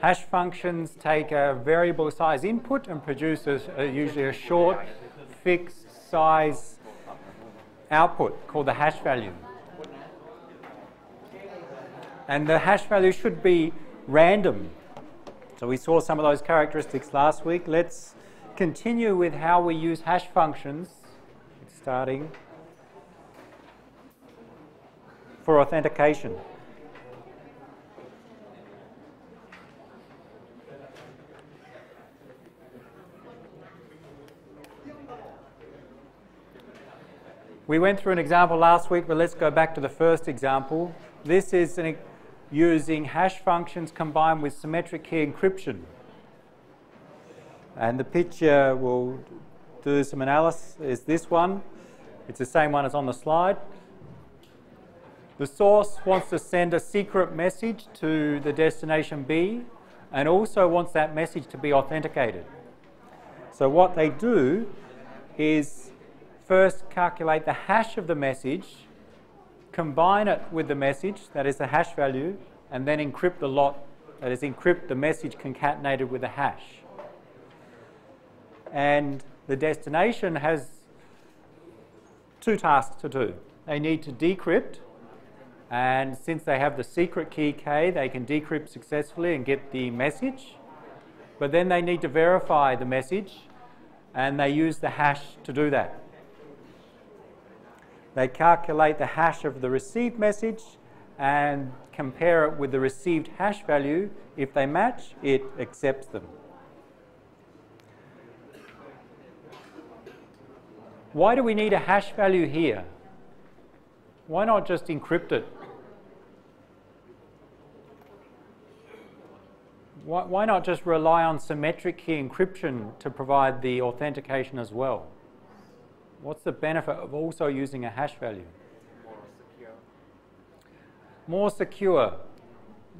Hash functions take a variable size input and produce a, usually a short fixed size output called the hash value. And the hash value should be random. So we saw some of those characteristics last week. Let's continue with how we use hash functions, starting for authentication. We went through an example last week, but let's go back to the first example. This is an, using hash functions combined with symmetric key encryption. And the picture will do some analysis is this one. It's the same one as on the slide. The source wants to send a secret message to the destination B and also wants that message to be authenticated. So what they do is first calculate the hash of the message, combine it with the message, that is the hash value, and then encrypt the lot, that is encrypt the message concatenated with the hash. And the destination has two tasks to do. They need to decrypt, and since they have the secret key K, they can decrypt successfully and get the message. But then they need to verify the message, and they use the hash to do that. They calculate the hash of the received message and compare it with the received hash value. If they match, it accepts them. Why do we need a hash value here? Why not just encrypt it? Why, not just rely on symmetric key encryption to provide the authentication as well? What's the benefit of also using a hash value? More secure. More secure,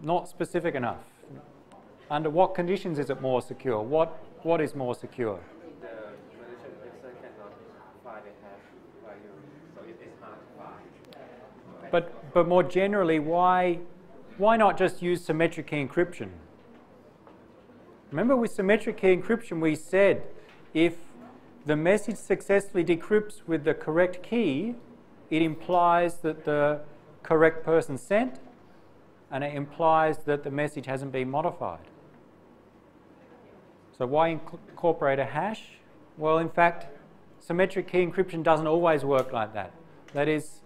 not specific enough. Under what conditions is it more secure? What, what is more secure? The user cannot find the hash value, so it is hard to find. But, but more generally, why, why not just use symmetric key encryption? Remember with symmetric key encryption, we said if the message successfully decrypts with the correct key, it implies that the correct person sent, and it implies that the message hasn't been modified. So why incorporate a hash? Well, in fact, symmetric key encryption doesn't always work like that. That is,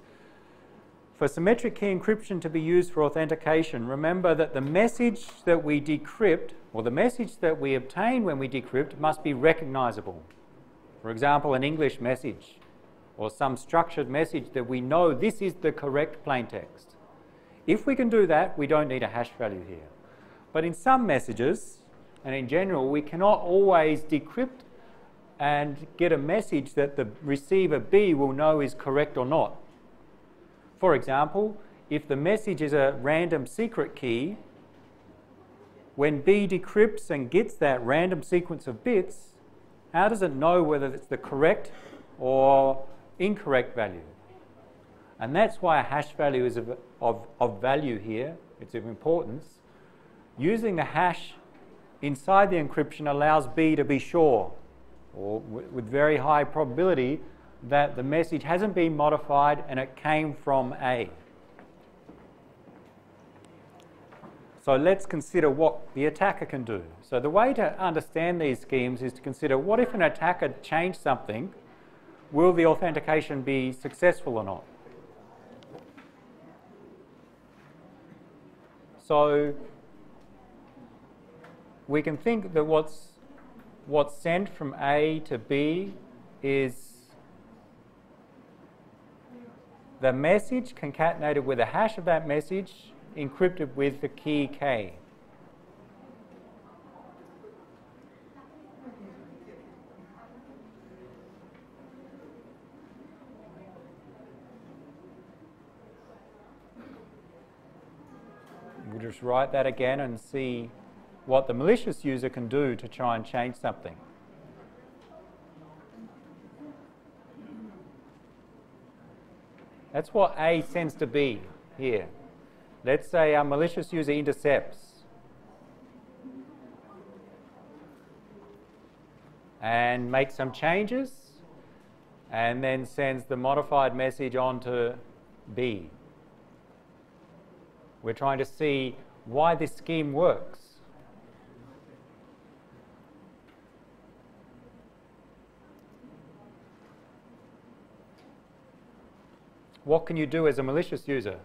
for symmetric key encryption to be used for authentication, remember that the message that we decrypt, or the message that we obtain when we decrypt, must be recognizable. For example, an English message or some structured message that we know this is the correct plaintext. If we can do that, we don't need a hash value here. But in some messages, and in general, we cannot always decrypt and get a message that the receiver B will know is correct or not. For example, if the message is a random secret key, when B decrypts and gets that random sequence of bits, how does it know whether it's the correct or incorrect value? And that's why a hash value is of, of, of value here, it's of importance. Using the hash inside the encryption allows B to be sure, or with very high probability, that the message hasn't been modified and it came from A. So let's consider what the attacker can do. So the way to understand these schemes is to consider what if an attacker changed something, will the authentication be successful or not? So we can think that what's, what's sent from A to B is the message concatenated with a hash of that message encrypted with the key K. just write that again and see what the malicious user can do to try and change something. That's what A sends to B here. Let's say our malicious user intercepts. and makes some changes and then sends the modified message on to B. We're trying to see why this scheme works. What can you do as a malicious user?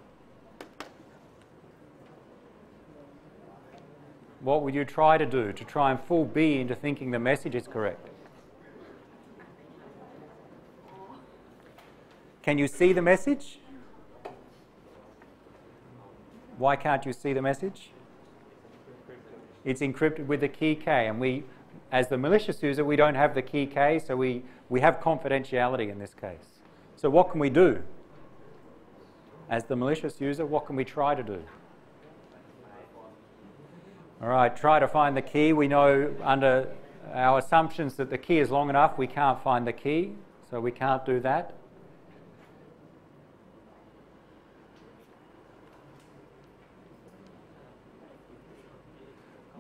What would you try to do to try and fool B into thinking the message is correct? Can you see the message? Why can't you see the message? It's encrypted with the key K, and we, as the malicious user, we don't have the key K, so we, we have confidentiality in this case. So what can we do? As the malicious user, what can we try to do? All right, try to find the key. We know under our assumptions that the key is long enough, we can't find the key, so we can't do that.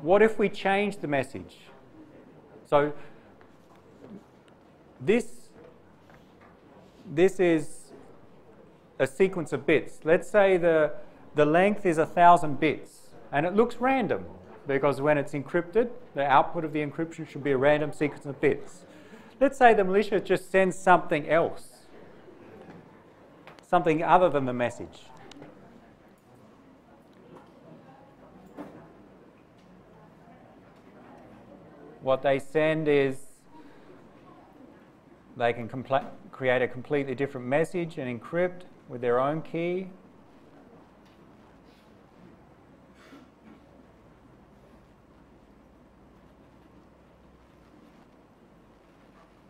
What if we change the message? So this, this is a sequence of bits. Let's say the, the length is a thousand bits and it looks random because when it's encrypted, the output of the encryption should be a random sequence of bits. Let's say the militia just sends something else, something other than the message. What they send is they can create a completely different message and encrypt with their own key.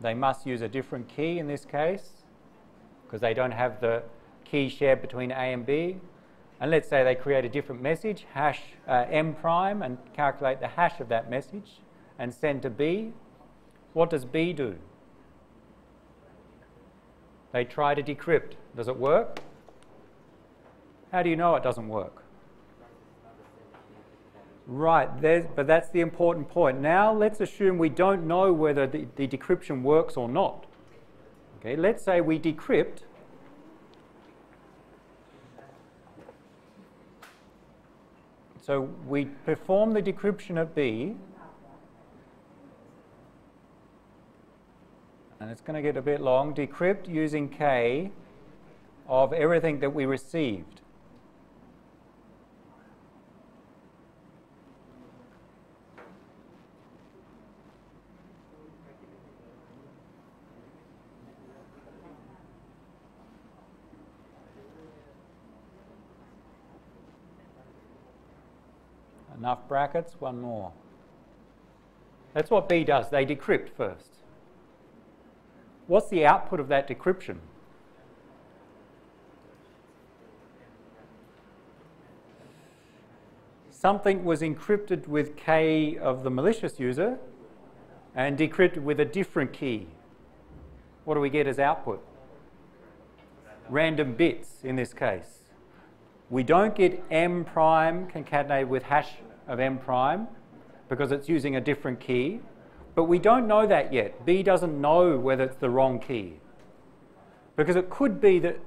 They must use a different key in this case because they don't have the key shared between A and B. And let's say they create a different message, hash uh, M prime, and calculate the hash of that message and send to B. What does B do? They try to decrypt. Does it work? How do you know it doesn't work? Right, but that's the important point. Now let's assume we don't know whether the, the decryption works or not. Okay, let's say we decrypt So we perform the decryption at B, and it's going to get a bit long, decrypt using K of everything that we received. Enough brackets, one more. That's what B does. They decrypt first. What's the output of that decryption? Something was encrypted with K of the malicious user and decrypted with a different key. What do we get as output? Random bits in this case. We don't get M prime concatenated with hash of M prime because it's using a different key. But we don't know that yet. B doesn't know whether it's the wrong key. Because it could be that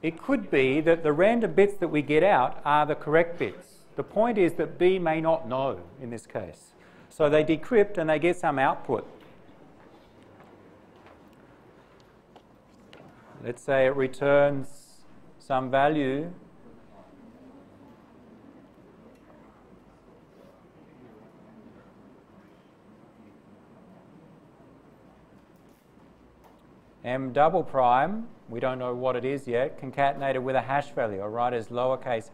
it could be that the random bits that we get out are the correct bits. The point is that B may not know in this case. So they decrypt and they get some output. Let's say it returns some value m double prime, we don't know what it is yet, concatenated with a hash value, or write as lowercase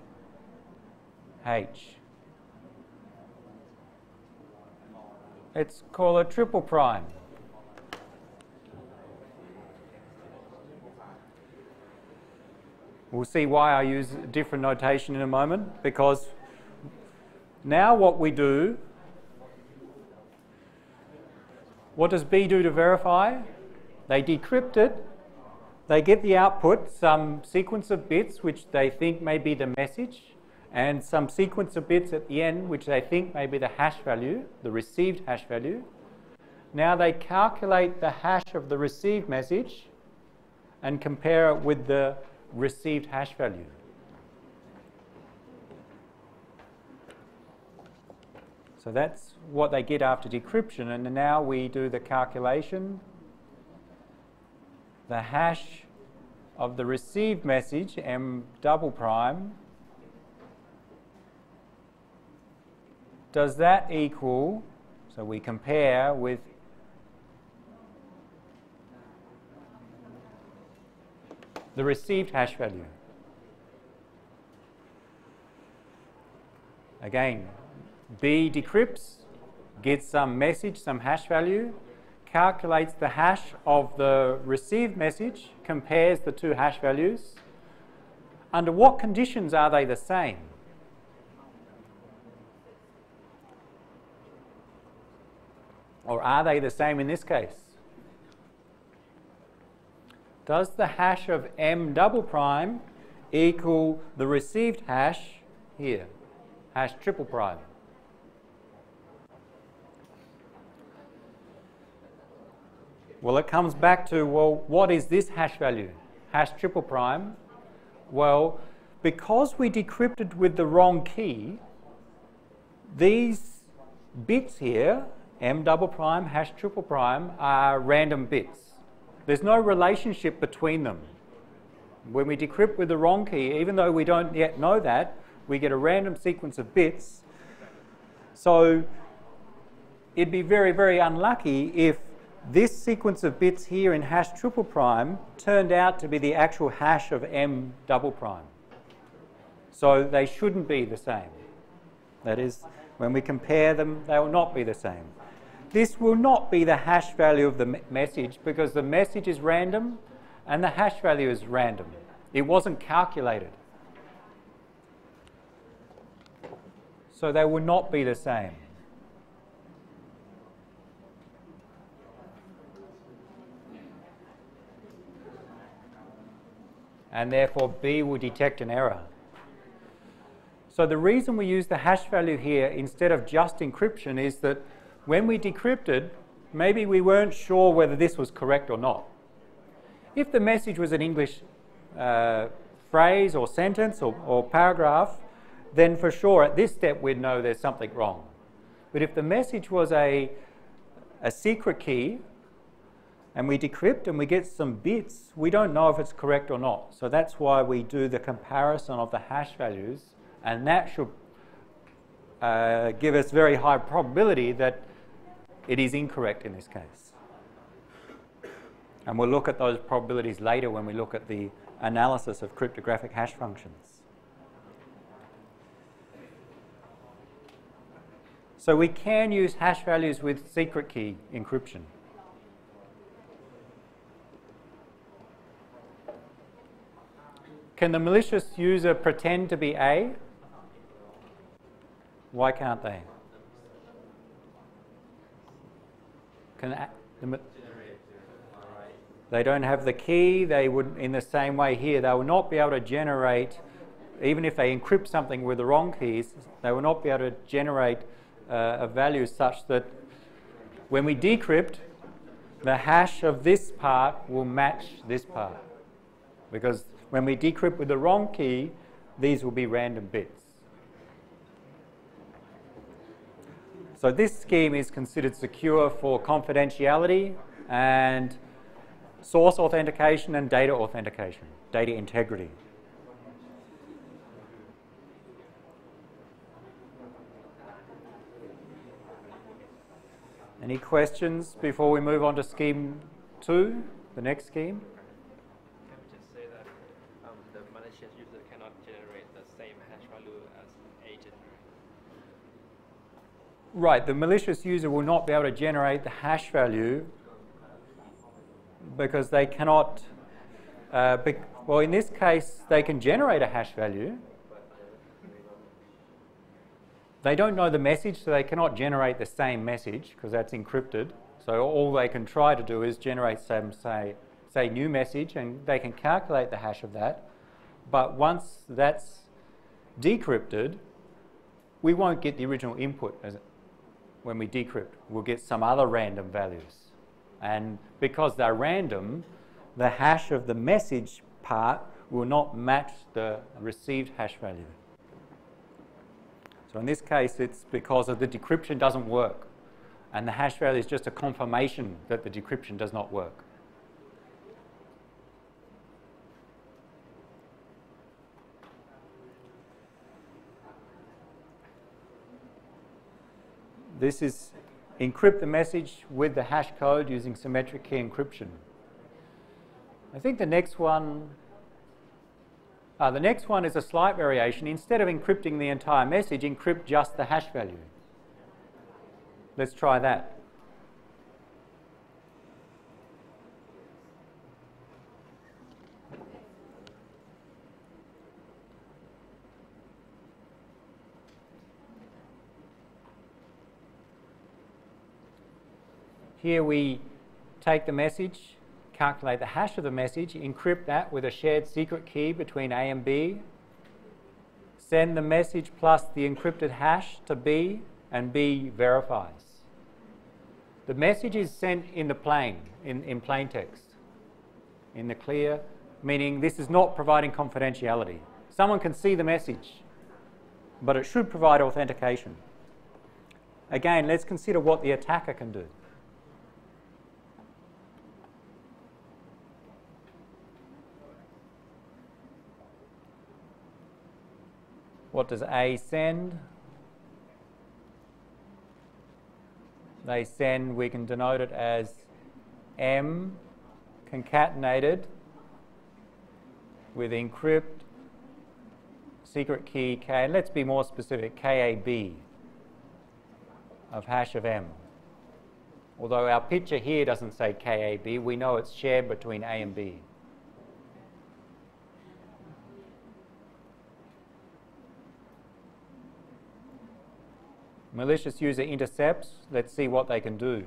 h. Let's call it triple prime. We'll see why I use different notation in a moment, because now what we do, what does B do to verify? They decrypt it. They get the output, some sequence of bits which they think may be the message, and some sequence of bits at the end which they think may be the hash value, the received hash value. Now they calculate the hash of the received message and compare it with the received hash value. So that's what they get after decryption. And now we do the calculation. The hash of the received message, M double prime, does that equal, so we compare with the received hash value. Again, B decrypts, gets some message, some hash value, calculates the hash of the received message, compares the two hash values. Under what conditions are they the same? Or are they the same in this case? Does the hash of m double prime equal the received hash here, hash triple prime? Well, it comes back to, well, what is this hash value? Hash triple prime. Well, because we decrypted with the wrong key, these bits here, m double prime, hash triple prime, are random bits. There's no relationship between them. When we decrypt with the wrong key, even though we don't yet know that, we get a random sequence of bits. So it'd be very, very unlucky if this sequence of bits here in hash triple prime turned out to be the actual hash of m double prime. So they shouldn't be the same. That is, when we compare them, they will not be the same. This will not be the hash value of the message because the message is random and the hash value is random. It wasn't calculated. So they will not be the same. And therefore B will detect an error. So the reason we use the hash value here instead of just encryption is that when we decrypted, maybe we weren't sure whether this was correct or not. If the message was an English uh, phrase or sentence or, or paragraph, then for sure at this step we'd know there's something wrong. But if the message was a, a secret key and we decrypt and we get some bits, we don't know if it's correct or not. So that's why we do the comparison of the hash values, and that should uh, give us very high probability that it is incorrect in this case. And we'll look at those probabilities later when we look at the analysis of cryptographic hash functions. So we can use hash values with secret key encryption. Can the malicious user pretend to be A? Why can't they? Can the, they don't have the key. They would, in the same way here, they will not be able to generate, even if they encrypt something with the wrong keys, they will not be able to generate uh, a value such that when we decrypt, the hash of this part will match this part because when we decrypt with the wrong key, these will be random bits. So this scheme is considered secure for confidentiality and source authentication and data authentication, data integrity. Any questions before we move on to scheme two, the next scheme? Right, the malicious user will not be able to generate the hash value because they cannot, uh, be, well in this case they can generate a hash value. They don't know the message so they cannot generate the same message because that's encrypted. So all they can try to do is generate some, say, say new message and they can calculate the hash of that. But once that's decrypted, we won't get the original input when we decrypt. We'll get some other random values. And because they're random, the hash of the message part will not match the received hash value. So in this case, it's because of the decryption doesn't work. And the hash value is just a confirmation that the decryption does not work. This is encrypt the message with the hash code using symmetric key encryption. I think the next one, uh, the next one is a slight variation. Instead of encrypting the entire message, encrypt just the hash value. Let's try that. Here we take the message, calculate the hash of the message, encrypt that with a shared secret key between A and B, send the message plus the encrypted hash to B, and B verifies. The message is sent in the plain, in, in plain text, in the clear, meaning this is not providing confidentiality. Someone can see the message, but it should provide authentication. Again, let's consider what the attacker can do. What does A send? They send, we can denote it as M concatenated with encrypt secret key K, and let's be more specific, KAB of hash of M. Although our picture here doesn't say KAB, we know it's shared between A and B. Malicious user intercepts. Let's see what they can do.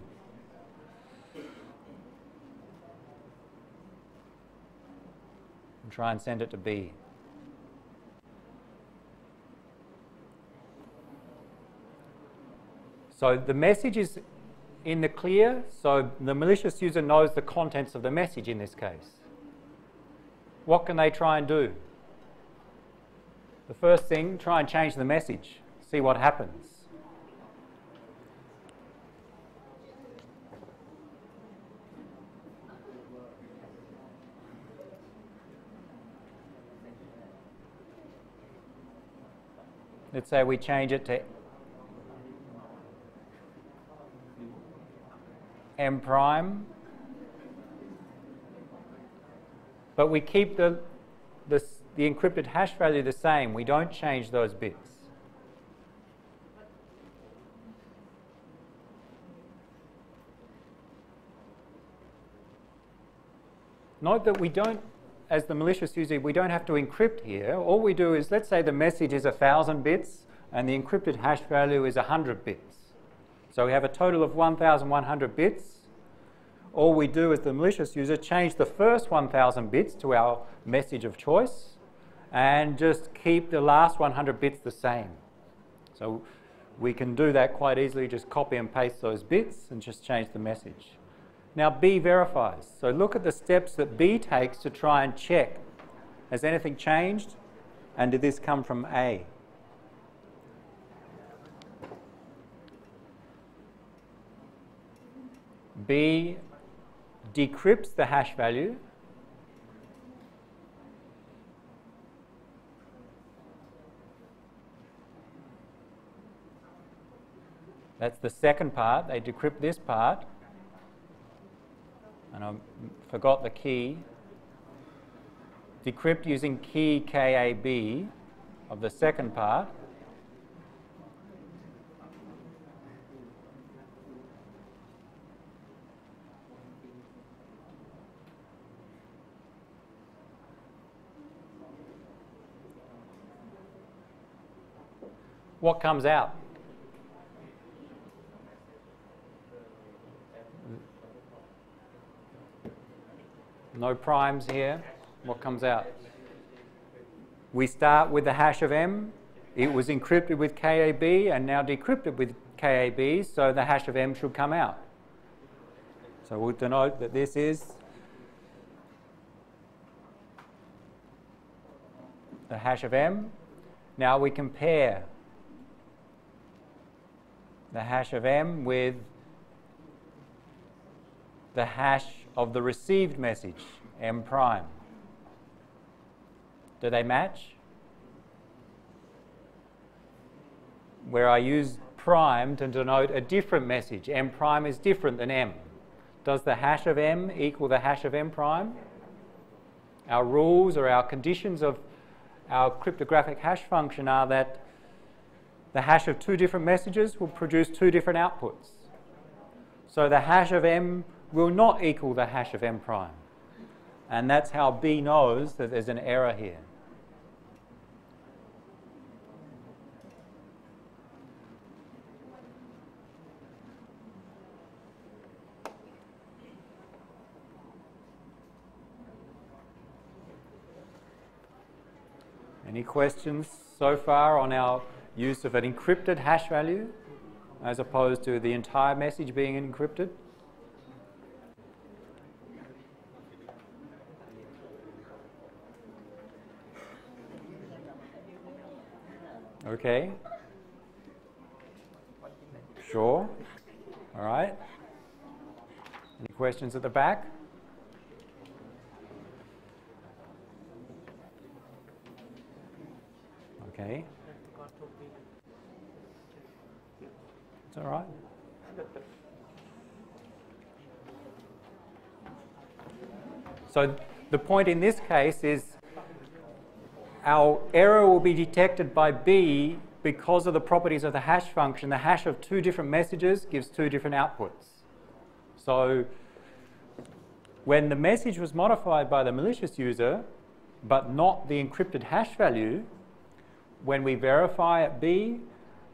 And try and send it to B. So the message is in the clear, so the malicious user knows the contents of the message in this case. What can they try and do? The first thing, try and change the message, see what happens. Let's say we change it to m prime, but we keep the, the, the encrypted hash value the same. We don't change those bits. Note that we don't as the malicious user, we don't have to encrypt here. All we do is, let's say the message is 1,000 bits and the encrypted hash value is 100 bits. So we have a total of 1,100 bits. All we do as the malicious user, change the first 1,000 bits to our message of choice and just keep the last 100 bits the same. So we can do that quite easily, just copy and paste those bits and just change the message. Now B verifies. So look at the steps that B takes to try and check. Has anything changed? And did this come from A? B decrypts the hash value. That's the second part. They decrypt this part and I forgot the key. Decrypt using key KAB of the second part. What comes out? No primes here. What comes out? We start with the hash of M. It was encrypted with KAB and now decrypted with KAB, so the hash of M should come out. So we'll denote that this is the hash of M. Now we compare the hash of M with the hash of the received message, M prime. Do they match? Where I use prime to denote a different message. M prime is different than M. Does the hash of M equal the hash of M prime? Our rules or our conditions of our cryptographic hash function are that the hash of two different messages will produce two different outputs. So the hash of M will not equal the hash of M prime. And that's how B knows that there's an error here. Any questions so far on our use of an encrypted hash value as opposed to the entire message being encrypted? Okay. Sure. All right. Any questions at the back? Okay. It's all right. So the point in this case is our error will be detected by B because of the properties of the hash function. The hash of two different messages gives two different outputs. So when the message was modified by the malicious user, but not the encrypted hash value, when we verify at B,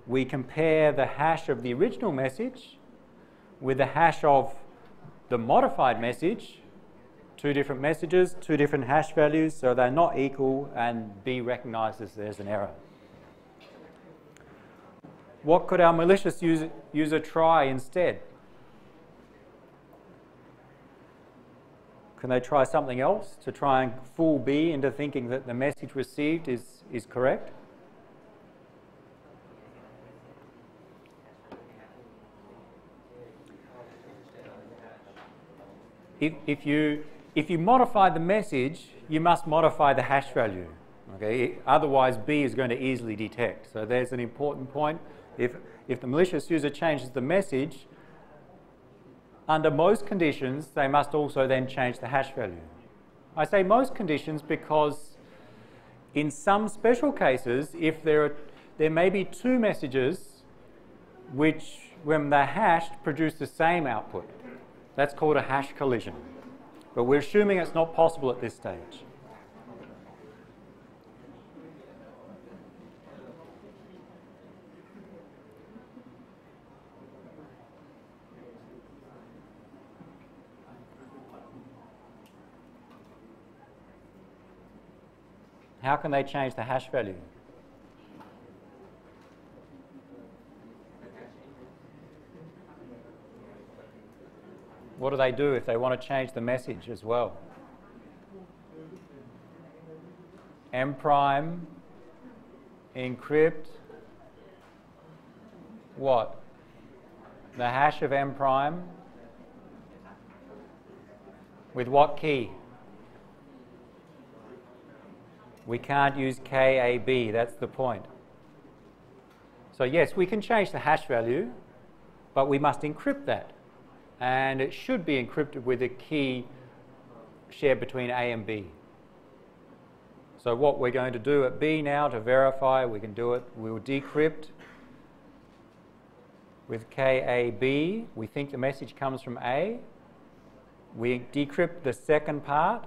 we compare the hash of the original message with the hash of the modified message, two different messages, two different hash values, so they're not equal, and B recognizes there's an error. What could our malicious user, user try instead? Can they try something else to try and fool B into thinking that the message received is, is correct? if, if, you, if you modify the message, you must modify the hash value. Okay? Otherwise, B is going to easily detect. So there's an important point. If, if the malicious user changes the message, under most conditions, they must also then change the hash value. I say most conditions because in some special cases, if there, are, there may be two messages which, when they're hashed, produce the same output. That's called a hash collision. But we're assuming it's not possible at this stage. How can they change the hash value? What do they do if they want to change the message as well? M prime encrypt what? The hash of M prime with what key? We can't use KAB, that's the point. So yes, we can change the hash value, but we must encrypt that and it should be encrypted with a key shared between A and B. So what we're going to do at B now to verify we can do it, we'll decrypt with KAB. We think the message comes from A. We decrypt the second part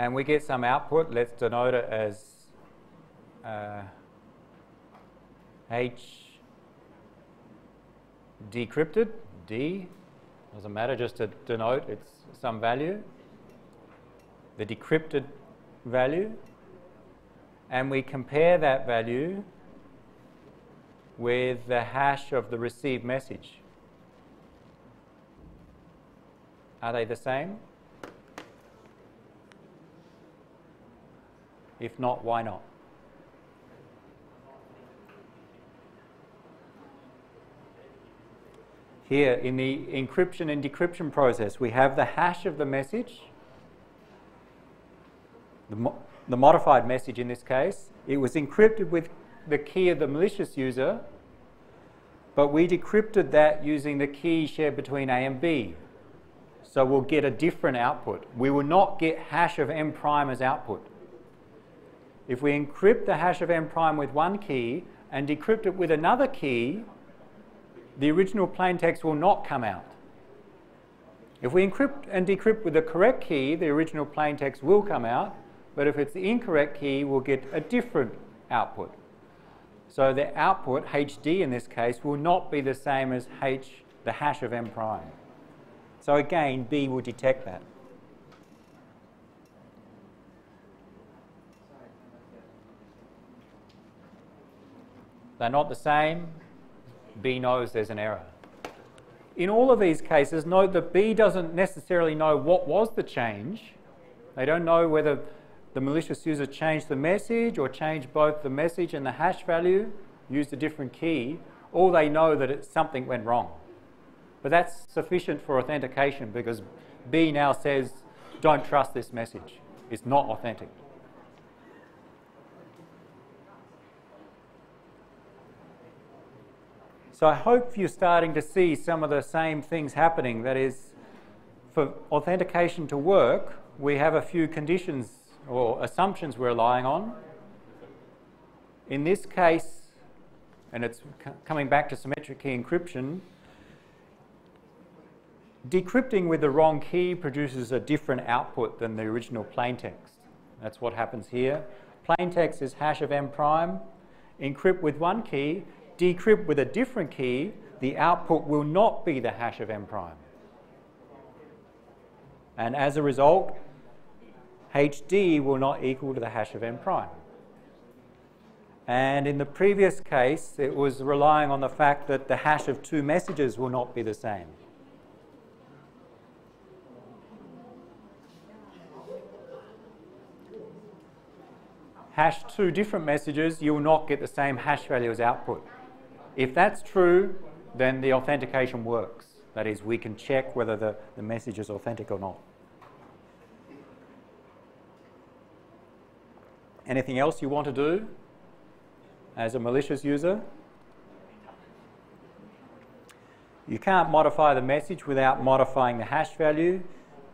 and we get some output. Let's denote it as uh, H decrypted, D, Doesn't matter, just to denote it's some value. The decrypted value. And we compare that value with the hash of the received message. Are they the same? If not, why not? Here in the encryption and decryption process, we have the hash of the message, the, mo the modified message in this case. It was encrypted with the key of the malicious user, but we decrypted that using the key shared between A and B. So we'll get a different output. We will not get hash of M prime as output. If we encrypt the hash of M prime with one key and decrypt it with another key, the original plain text will not come out. If we encrypt and decrypt with the correct key, the original plain text will come out, but if it's the incorrect key, we'll get a different output. So the output, HD in this case, will not be the same as H, the hash of M prime. So again, B will detect that. They're not the same. B knows there's an error. In all of these cases, note that B doesn't necessarily know what was the change. They don't know whether the malicious user changed the message or changed both the message and the hash value, used a different key. All they know that it, something went wrong. But that's sufficient for authentication because B now says, don't trust this message. It's not authentic. So I hope you're starting to see some of the same things happening. That is, for authentication to work, we have a few conditions or assumptions we're relying on. In this case, and it's coming back to symmetric key encryption, decrypting with the wrong key produces a different output than the original plaintext. That's what happens here. Plaintext is hash of m prime. Encrypt with one key decrypt with a different key, the output will not be the hash of m prime. And as a result, HD will not equal to the hash of m prime. And in the previous case, it was relying on the fact that the hash of two messages will not be the same. Hash two different messages, you will not get the same hash value as output. If that's true, then the authentication works. That is, we can check whether the, the message is authentic or not. Anything else you want to do as a malicious user? You can't modify the message without modifying the hash value,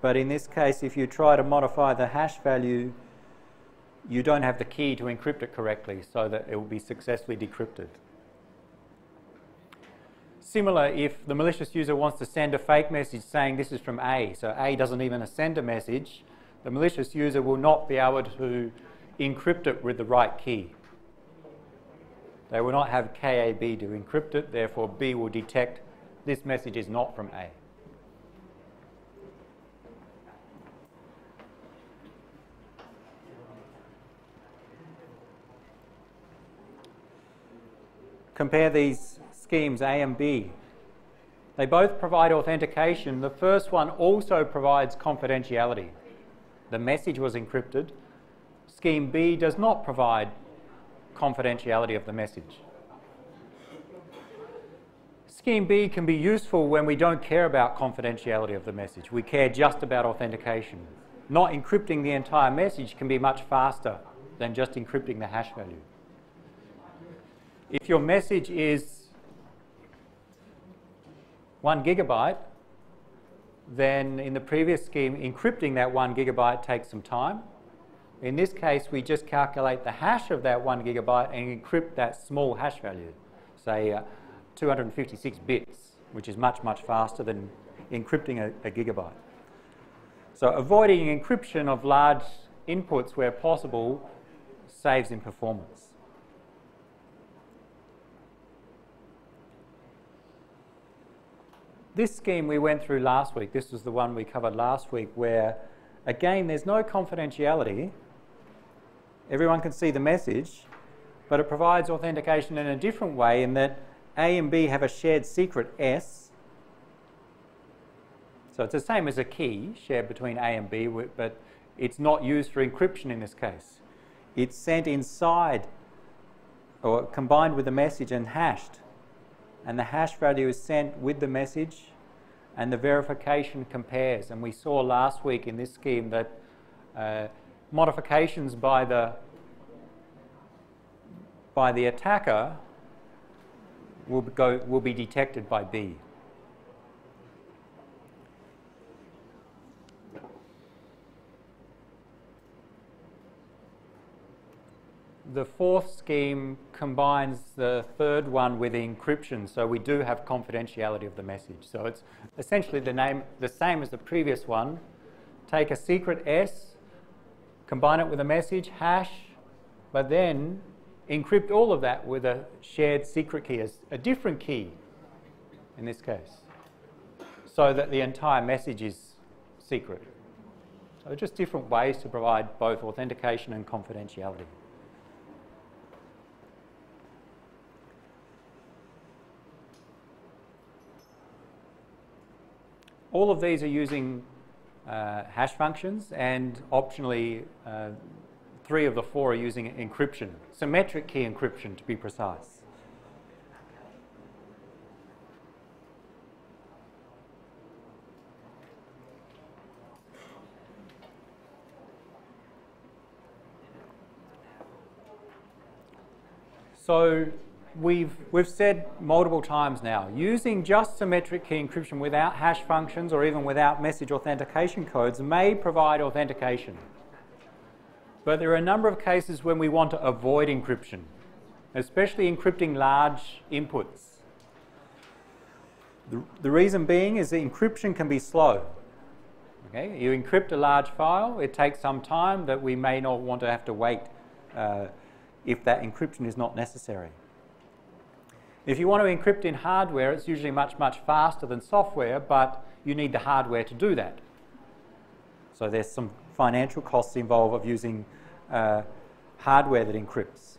but in this case, if you try to modify the hash value, you don't have the key to encrypt it correctly so that it will be successfully decrypted. Similar if the malicious user wants to send a fake message saying this is from A, so A doesn't even send a message, the malicious user will not be able to encrypt it with the right key. They will not have KAB to encrypt it, therefore B will detect this message is not from A. Compare these schemes A and B. They both provide authentication. The first one also provides confidentiality. The message was encrypted. Scheme B does not provide confidentiality of the message. Scheme B can be useful when we don't care about confidentiality of the message. We care just about authentication. Not encrypting the entire message can be much faster than just encrypting the hash value. If your message is one gigabyte, then in the previous scheme, encrypting that one gigabyte takes some time. In this case, we just calculate the hash of that one gigabyte and encrypt that small hash value, say uh, 256 bits, which is much, much faster than encrypting a, a gigabyte. So avoiding encryption of large inputs where possible saves in performance. This scheme we went through last week, this was the one we covered last week, where again there's no confidentiality. Everyone can see the message, but it provides authentication in a different way in that A and B have a shared secret S. So it's the same as a key shared between A and B, but it's not used for encryption in this case. It's sent inside or combined with the message and hashed and the hash value is sent with the message and the verification compares. And we saw last week in this scheme that uh, modifications by the, by the attacker will, go, will be detected by B. the fourth scheme combines the third one with encryption, so we do have confidentiality of the message. So it's essentially the, name, the same as the previous one. Take a secret S, combine it with a message, hash, but then encrypt all of that with a shared secret key, a different key in this case, so that the entire message is secret. So just different ways to provide both authentication and confidentiality. All of these are using uh, hash functions and optionally uh, three of the four are using encryption, symmetric key encryption to be precise. So we've, we've said multiple times now, using just symmetric key encryption without hash functions or even without message authentication codes may provide authentication. But there are a number of cases when we want to avoid encryption, especially encrypting large inputs. The, the reason being is that encryption can be slow. Okay? You encrypt a large file, it takes some time that we may not want to have to wait uh, if that encryption is not necessary. If you want to encrypt in hardware, it's usually much, much faster than software, but you need the hardware to do that. So there's some financial costs involved of using uh, hardware that encrypts.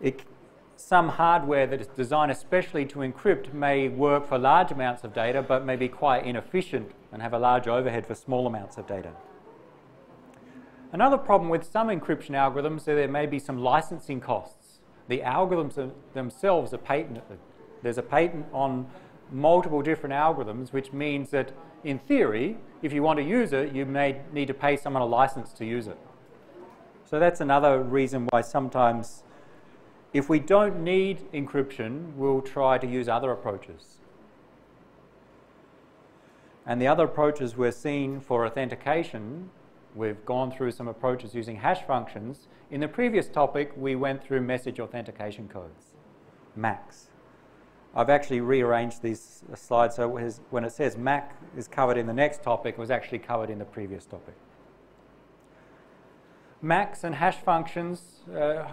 It, some hardware that is designed especially to encrypt may work for large amounts of data, but may be quite inefficient and have a large overhead for small amounts of data. Another problem with some encryption algorithms is there may be some licensing costs the algorithms themselves are patented. There's a patent on multiple different algorithms, which means that in theory, if you want to use it, you may need to pay someone a license to use it. So that's another reason why sometimes, if we don't need encryption, we'll try to use other approaches. And the other approaches we're seeing for authentication We've gone through some approaches using hash functions. In the previous topic, we went through message authentication codes, MACs. I've actually rearranged these slides so when it says MAC is covered in the next topic, it was actually covered in the previous topic. MACs and hash functions uh,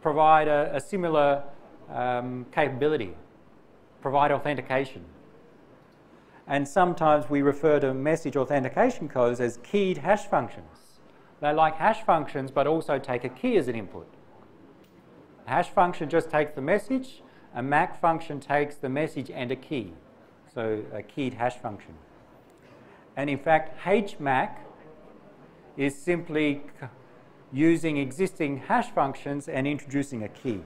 provide a, a similar um, capability, provide authentication. And sometimes we refer to message authentication codes as keyed hash functions. They're like hash functions, but also take a key as an input. A hash function just takes the message. A MAC function takes the message and a key. So a keyed hash function. And in fact, HMAC is simply using existing hash functions and introducing a key.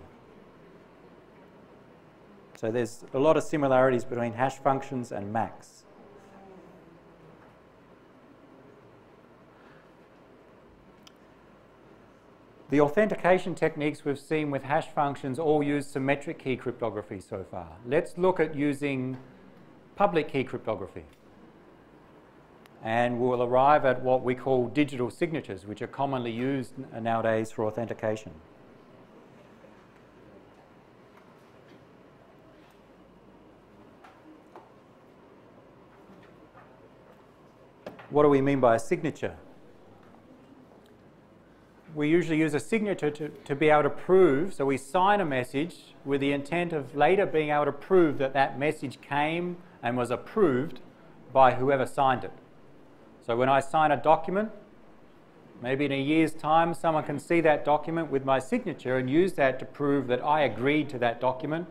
So there's a lot of similarities between hash functions and MACs. The authentication techniques we've seen with hash functions all use symmetric key cryptography so far. Let's look at using public key cryptography. And we'll arrive at what we call digital signatures, which are commonly used nowadays for authentication. What do we mean by a signature? we usually use a signature to, to be able to prove. So we sign a message with the intent of later being able to prove that that message came and was approved by whoever signed it. So when I sign a document, maybe in a year's time, someone can see that document with my signature and use that to prove that I agreed to that document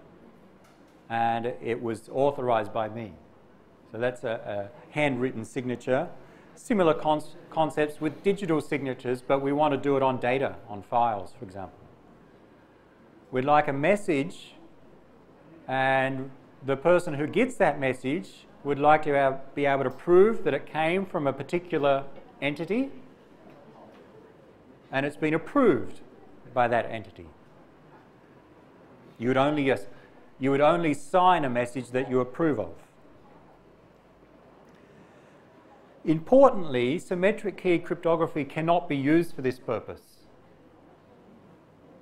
and it was authorized by me. So that's a, a handwritten signature. Similar con concepts with digital signatures, but we want to do it on data, on files, for example. We'd like a message, and the person who gets that message would like to be able to prove that it came from a particular entity and it's been approved by that entity. You would only, you would only sign a message that you approve of. Importantly, symmetric key cryptography cannot be used for this purpose.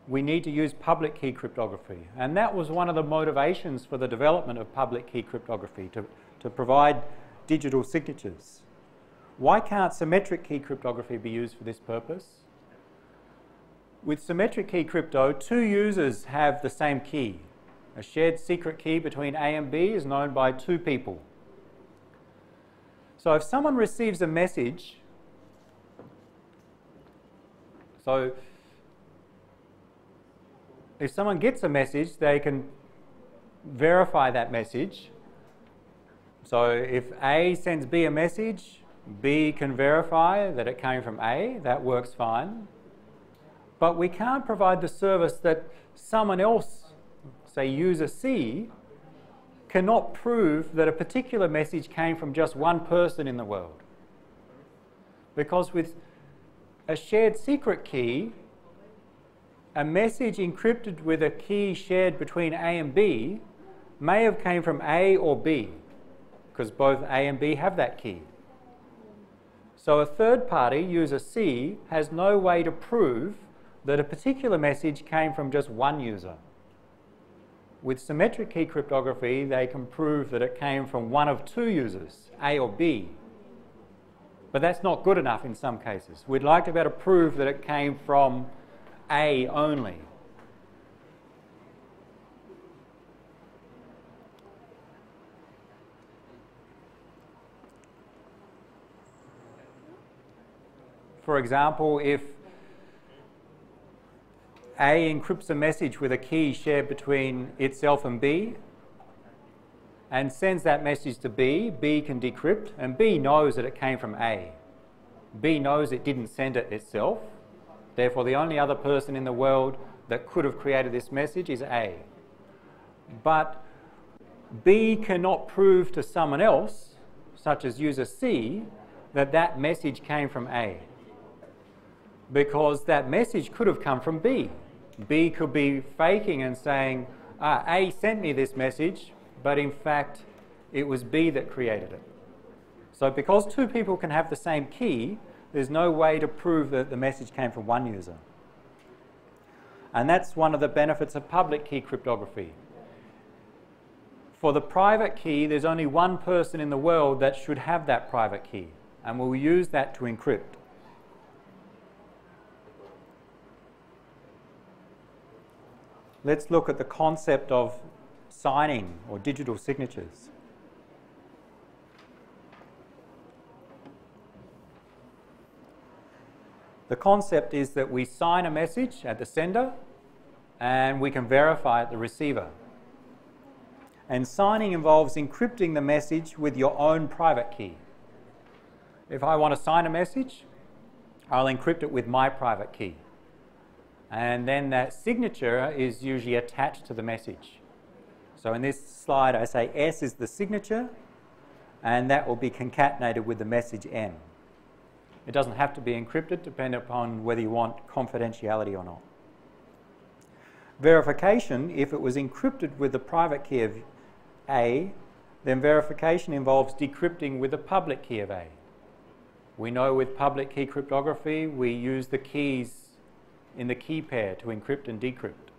We need to use public key cryptography. And that was one of the motivations for the development of public key cryptography, to, to provide digital signatures. Why can't symmetric key cryptography be used for this purpose? With symmetric key crypto, two users have the same key. A shared secret key between A and B is known by two people. So if someone receives a message, so if someone gets a message, they can verify that message. So if A sends B a message, B can verify that it came from A, that works fine. But we can't provide the service that someone else, say user C, cannot prove that a particular message came from just one person in the world. Because with a shared secret key, a message encrypted with a key shared between A and B may have came from A or B, because both A and B have that key. So a third party, user C, has no way to prove that a particular message came from just one user. With symmetric key cryptography, they can prove that it came from one of two users, A or B. But that's not good enough in some cases. We'd like to be able to prove that it came from A only. For example, if a encrypts a message with a key shared between itself and B and sends that message to B. B can decrypt, and B knows that it came from A. B knows it didn't send it itself. Therefore, the only other person in the world that could have created this message is A. But B cannot prove to someone else, such as user C, that that message came from A. Because that message could have come from B. B could be faking and saying, ah, A sent me this message, but in fact, it was B that created it. So because two people can have the same key, there's no way to prove that the message came from one user. And that's one of the benefits of public key cryptography. For the private key, there's only one person in the world that should have that private key, and we'll use that to encrypt. Let's look at the concept of signing or digital signatures. The concept is that we sign a message at the sender and we can verify at the receiver. And signing involves encrypting the message with your own private key. If I want to sign a message, I'll encrypt it with my private key. And then that signature is usually attached to the message. So in this slide, I say S is the signature, and that will be concatenated with the message M. It doesn't have to be encrypted, depending upon whether you want confidentiality or not. Verification, if it was encrypted with the private key of A, then verification involves decrypting with the public key of A. We know with public key cryptography, we use the keys in the key pair to encrypt and decrypt.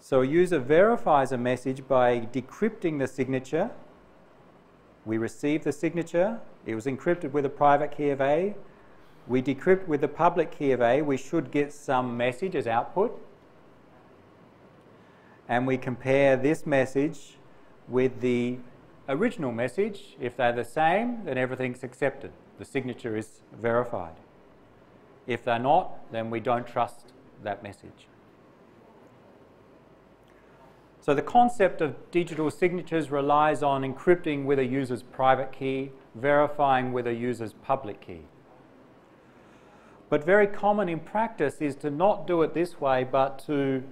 So a user verifies a message by decrypting the signature. We receive the signature. It was encrypted with a private key of A. we decrypt with the public key of A, we should get some message as output. And we compare this message with the original message. If they're the same, then everything's accepted. The signature is verified. If they're not, then we don't trust that message. So the concept of digital signatures relies on encrypting with a user's private key, verifying with a user's public key. But very common in practice is to not do it this way, but to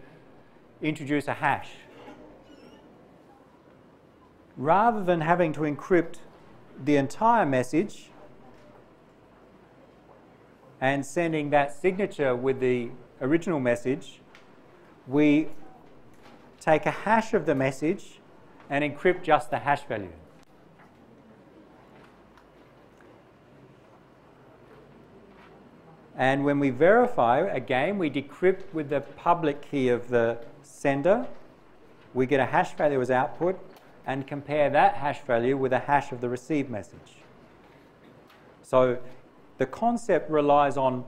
introduce a hash. Rather than having to encrypt the entire message and sending that signature with the original message, we take a hash of the message and encrypt just the hash value. And when we verify, again, we decrypt with the public key of the sender. We get a hash value as output and compare that hash value with a hash of the received message. So the concept relies on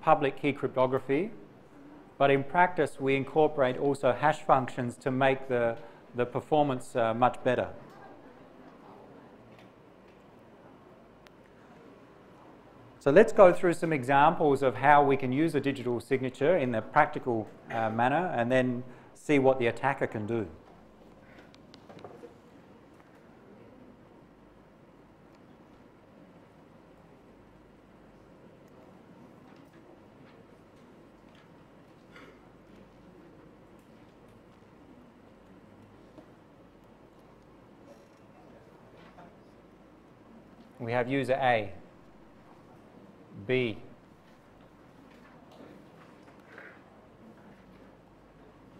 public key cryptography, but in practice we incorporate also hash functions to make the, the performance uh, much better. So let's go through some examples of how we can use a digital signature in a practical uh, manner and then see what the attacker can do. We have user A. B.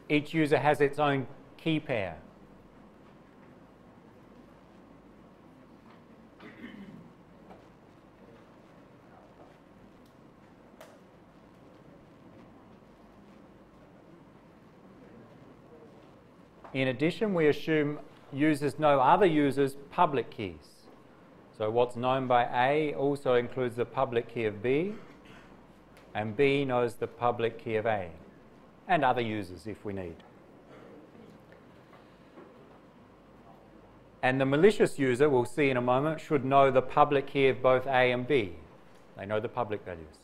Each user has its own key pair. In addition, we assume users know other users' public keys. So what's known by A also includes the public key of B, and B knows the public key of A, and other users if we need. And the malicious user, we'll see in a moment, should know the public key of both A and B. They know the public values.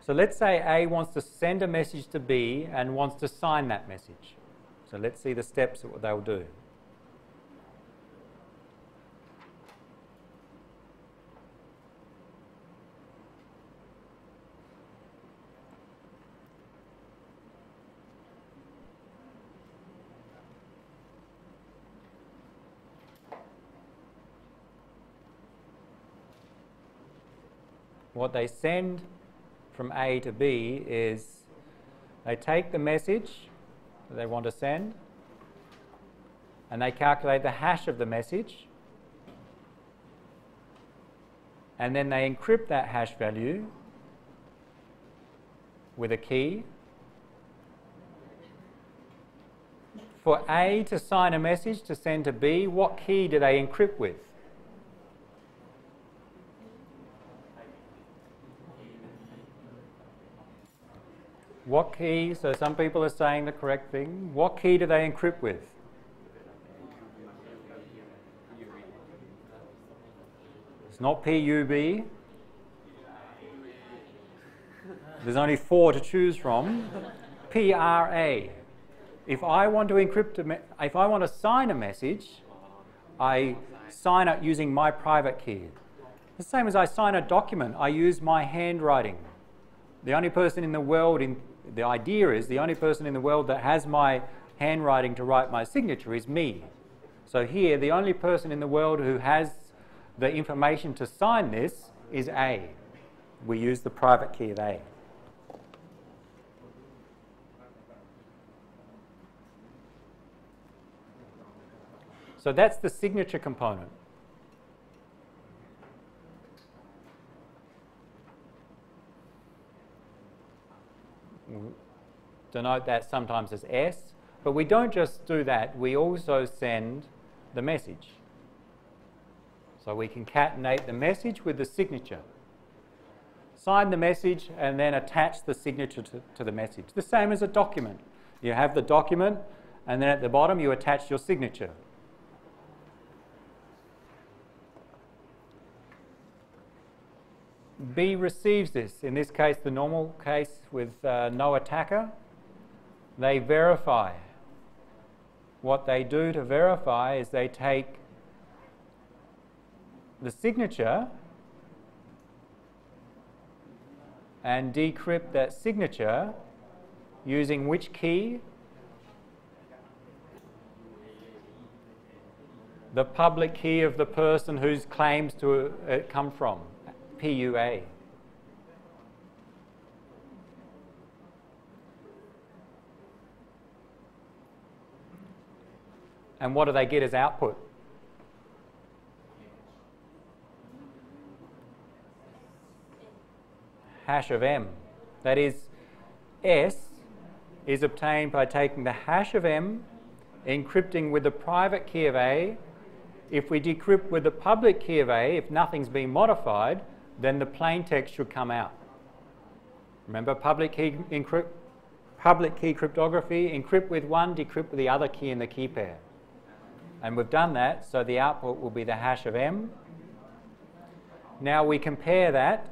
So let's say A wants to send a message to B and wants to sign that message. So let's see the steps that they'll do. What they send from A to B is they take the message that they want to send and they calculate the hash of the message and then they encrypt that hash value with a key. For A to sign a message to send to B, what key do they encrypt with? What key, so some people are saying the correct thing, what key do they encrypt with? It's not PUB. There's only four to choose from. PRA. If I want to encrypt, a if I want to sign a message, I sign it using my private key. The same as I sign a document, I use my handwriting. The only person in the world in the idea is the only person in the world that has my handwriting to write my signature is me. So here, the only person in the world who has the information to sign this is A. We use the private key of A. So that's the signature component. Denote that sometimes as S, but we don't just do that, we also send the message. So we concatenate the message with the signature. Sign the message and then attach the signature to, to the message. The same as a document. You have the document and then at the bottom you attach your signature. B receives this, in this case the normal case with uh, no attacker. They verify. What they do to verify is they take the signature and decrypt that signature using which key? The public key of the person whose claims to it come from. PUA. And what do they get as output? Hash of M. That is, S is obtained by taking the hash of M, encrypting with the private key of A. If we decrypt with the public key of A, if nothing's been modified, then the plain text should come out. Remember public key, encrypt, public key cryptography, encrypt with one, decrypt with the other key in the key pair. And we've done that, so the output will be the hash of M. Now we compare that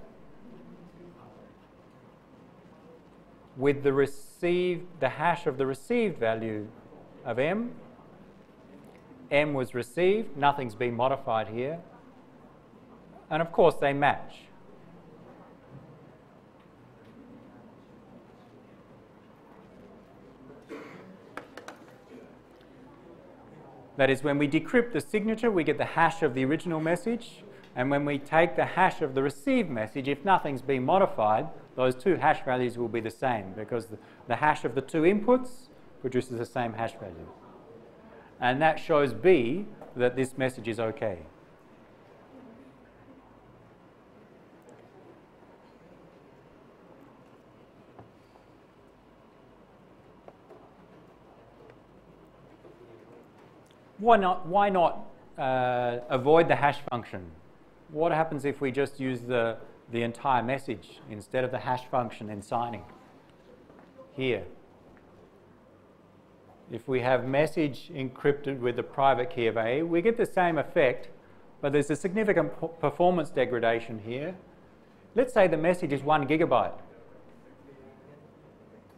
with the received, the hash of the received value of M. M was received, nothing's been modified here. And of course, they match. That is, when we decrypt the signature, we get the hash of the original message. And when we take the hash of the received message, if nothing's been modified, those two hash values will be the same because the, hash of the two inputs produces the same hash value. And that shows B that this message is okay. Why not, why not uh, avoid the hash function? What happens if we just use the, the entire message instead of the hash function in signing? Here. If we have message encrypted with the private key of A, we get the same effect, but there's a significant performance degradation here. Let's say the message is one gigabyte.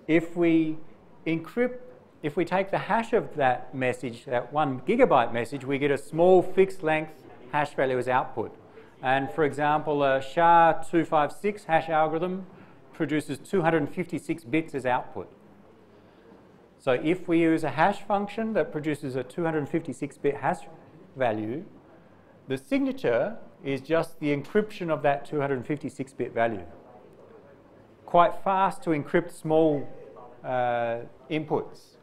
If we encrypt if we take the hash of that message, that one gigabyte message, we get a small fixed length hash value as output. And for example, a SHA-256 hash algorithm produces 256 bits as output. So if we use a hash function that produces a 256-bit hash value, the signature is just the encryption of that 256-bit value. Quite fast to encrypt small uh, inputs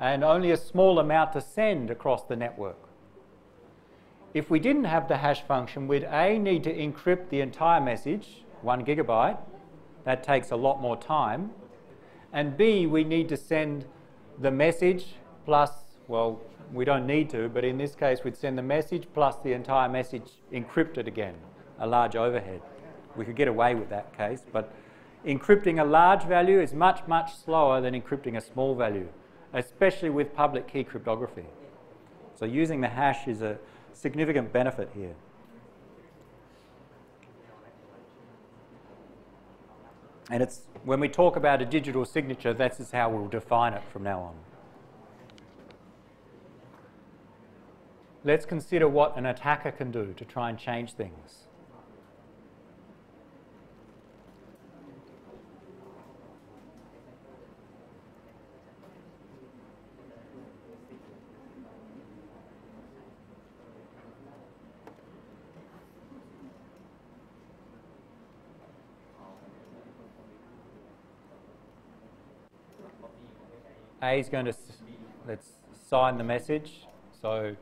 and only a small amount to send across the network. If we didn't have the hash function, we'd A, need to encrypt the entire message, one gigabyte. That takes a lot more time. And B, we need to send the message plus, well, we don't need to, but in this case, we'd send the message plus the entire message encrypted again, a large overhead. We could get away with that case, but encrypting a large value is much, much slower than encrypting a small value especially with public key cryptography. So using the hash is a significant benefit here. And it's when we talk about a digital signature, that's how we'll define it from now on. Let's consider what an attacker can do to try and change things. A is going to, let's sign the message. So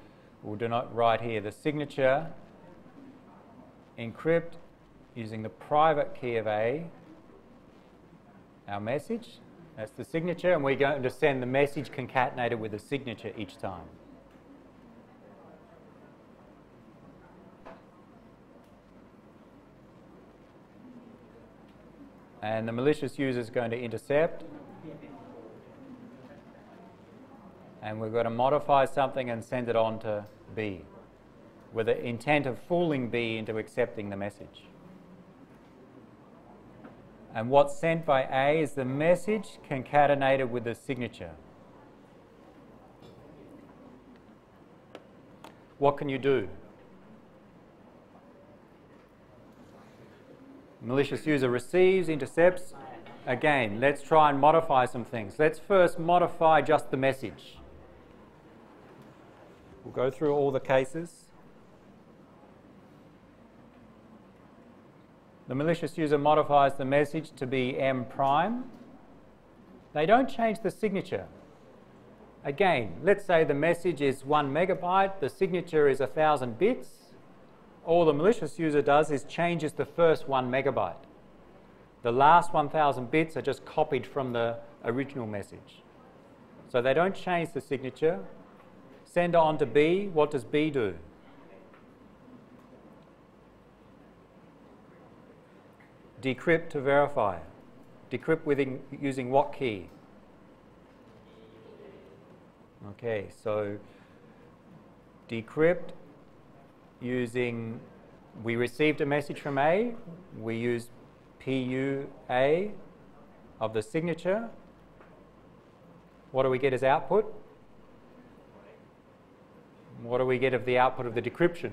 we'll do not write here the signature, encrypt using the private key of A, our message. That's the signature, and we're going to send the message concatenated with a signature each time. And the malicious user is going to intercept And we're going to modify something and send it on to B with the intent of fooling B into accepting the message. And what's sent by A is the message concatenated with the signature. What can you do? Malicious user receives, intercepts. Again, let's try and modify some things. Let's first modify just the message. We'll go through all the cases. The malicious user modifies the message to be M prime. They don't change the signature. Again, let's say the message is one megabyte, the signature is a thousand bits. All the malicious user does is changes the first one megabyte. The last 1000 bits are just copied from the original message. So they don't change the signature. Send on to B. What does B do? Decrypt to verify. Decrypt within, using what key? Okay, so decrypt using, we received a message from A, we use PUA of the signature. What do we get as output? What do we get of the output of the decryption?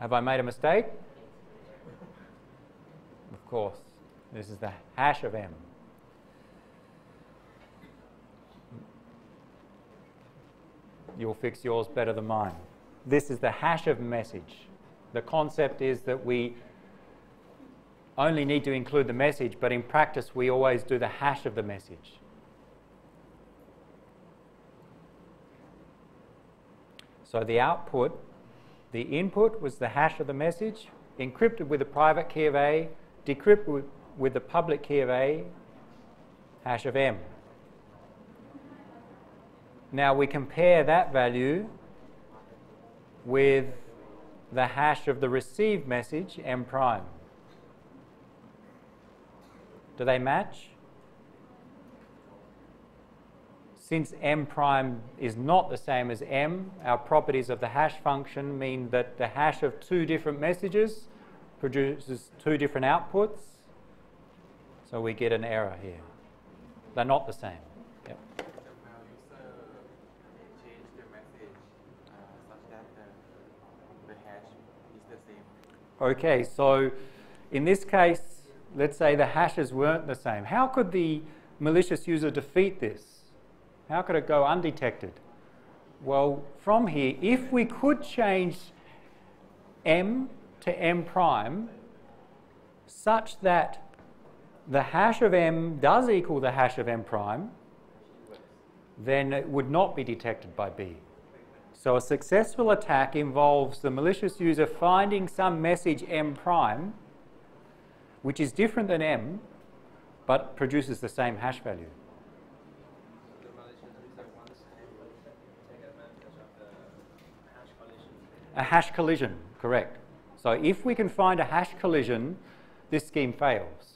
Have I made a mistake? Of course. This is the hash of M. You'll fix yours better than mine. This is the hash of message. The concept is that we only need to include the message, but in practice, we always do the hash of the message. So the output the input was the hash of the message, encrypted with the private key of A, decrypted with, the public key of A, hash of M. Now we compare that value with the hash of the received message, M prime. Do they match? Since m prime is not the same as m, our properties of the hash function mean that the hash of two different messages produces two different outputs. So we get an error here. They're not the same. Yep. Okay, so in this case, let's say the hashes weren't the same. How could the malicious user defeat this? How could it go undetected? Well, from here, if we could change m to m prime such that the hash of m does equal the hash of m prime, then it would not be detected by B. So a successful attack involves the malicious user finding some message m prime, which is different than m, but produces the same hash value. A hash collision, correct. So if we can find a hash collision, this scheme fails.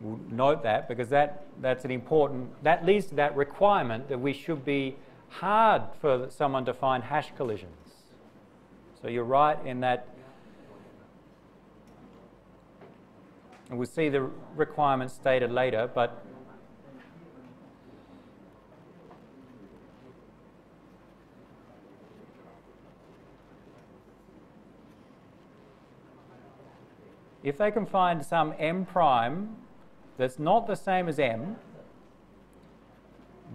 We'll note that because that, that's an important, that leads to that requirement that we should be hard for someone to find hash collisions. So you're right in that, and we'll see the requirements stated later, but if they can find some m prime that's not the same as m,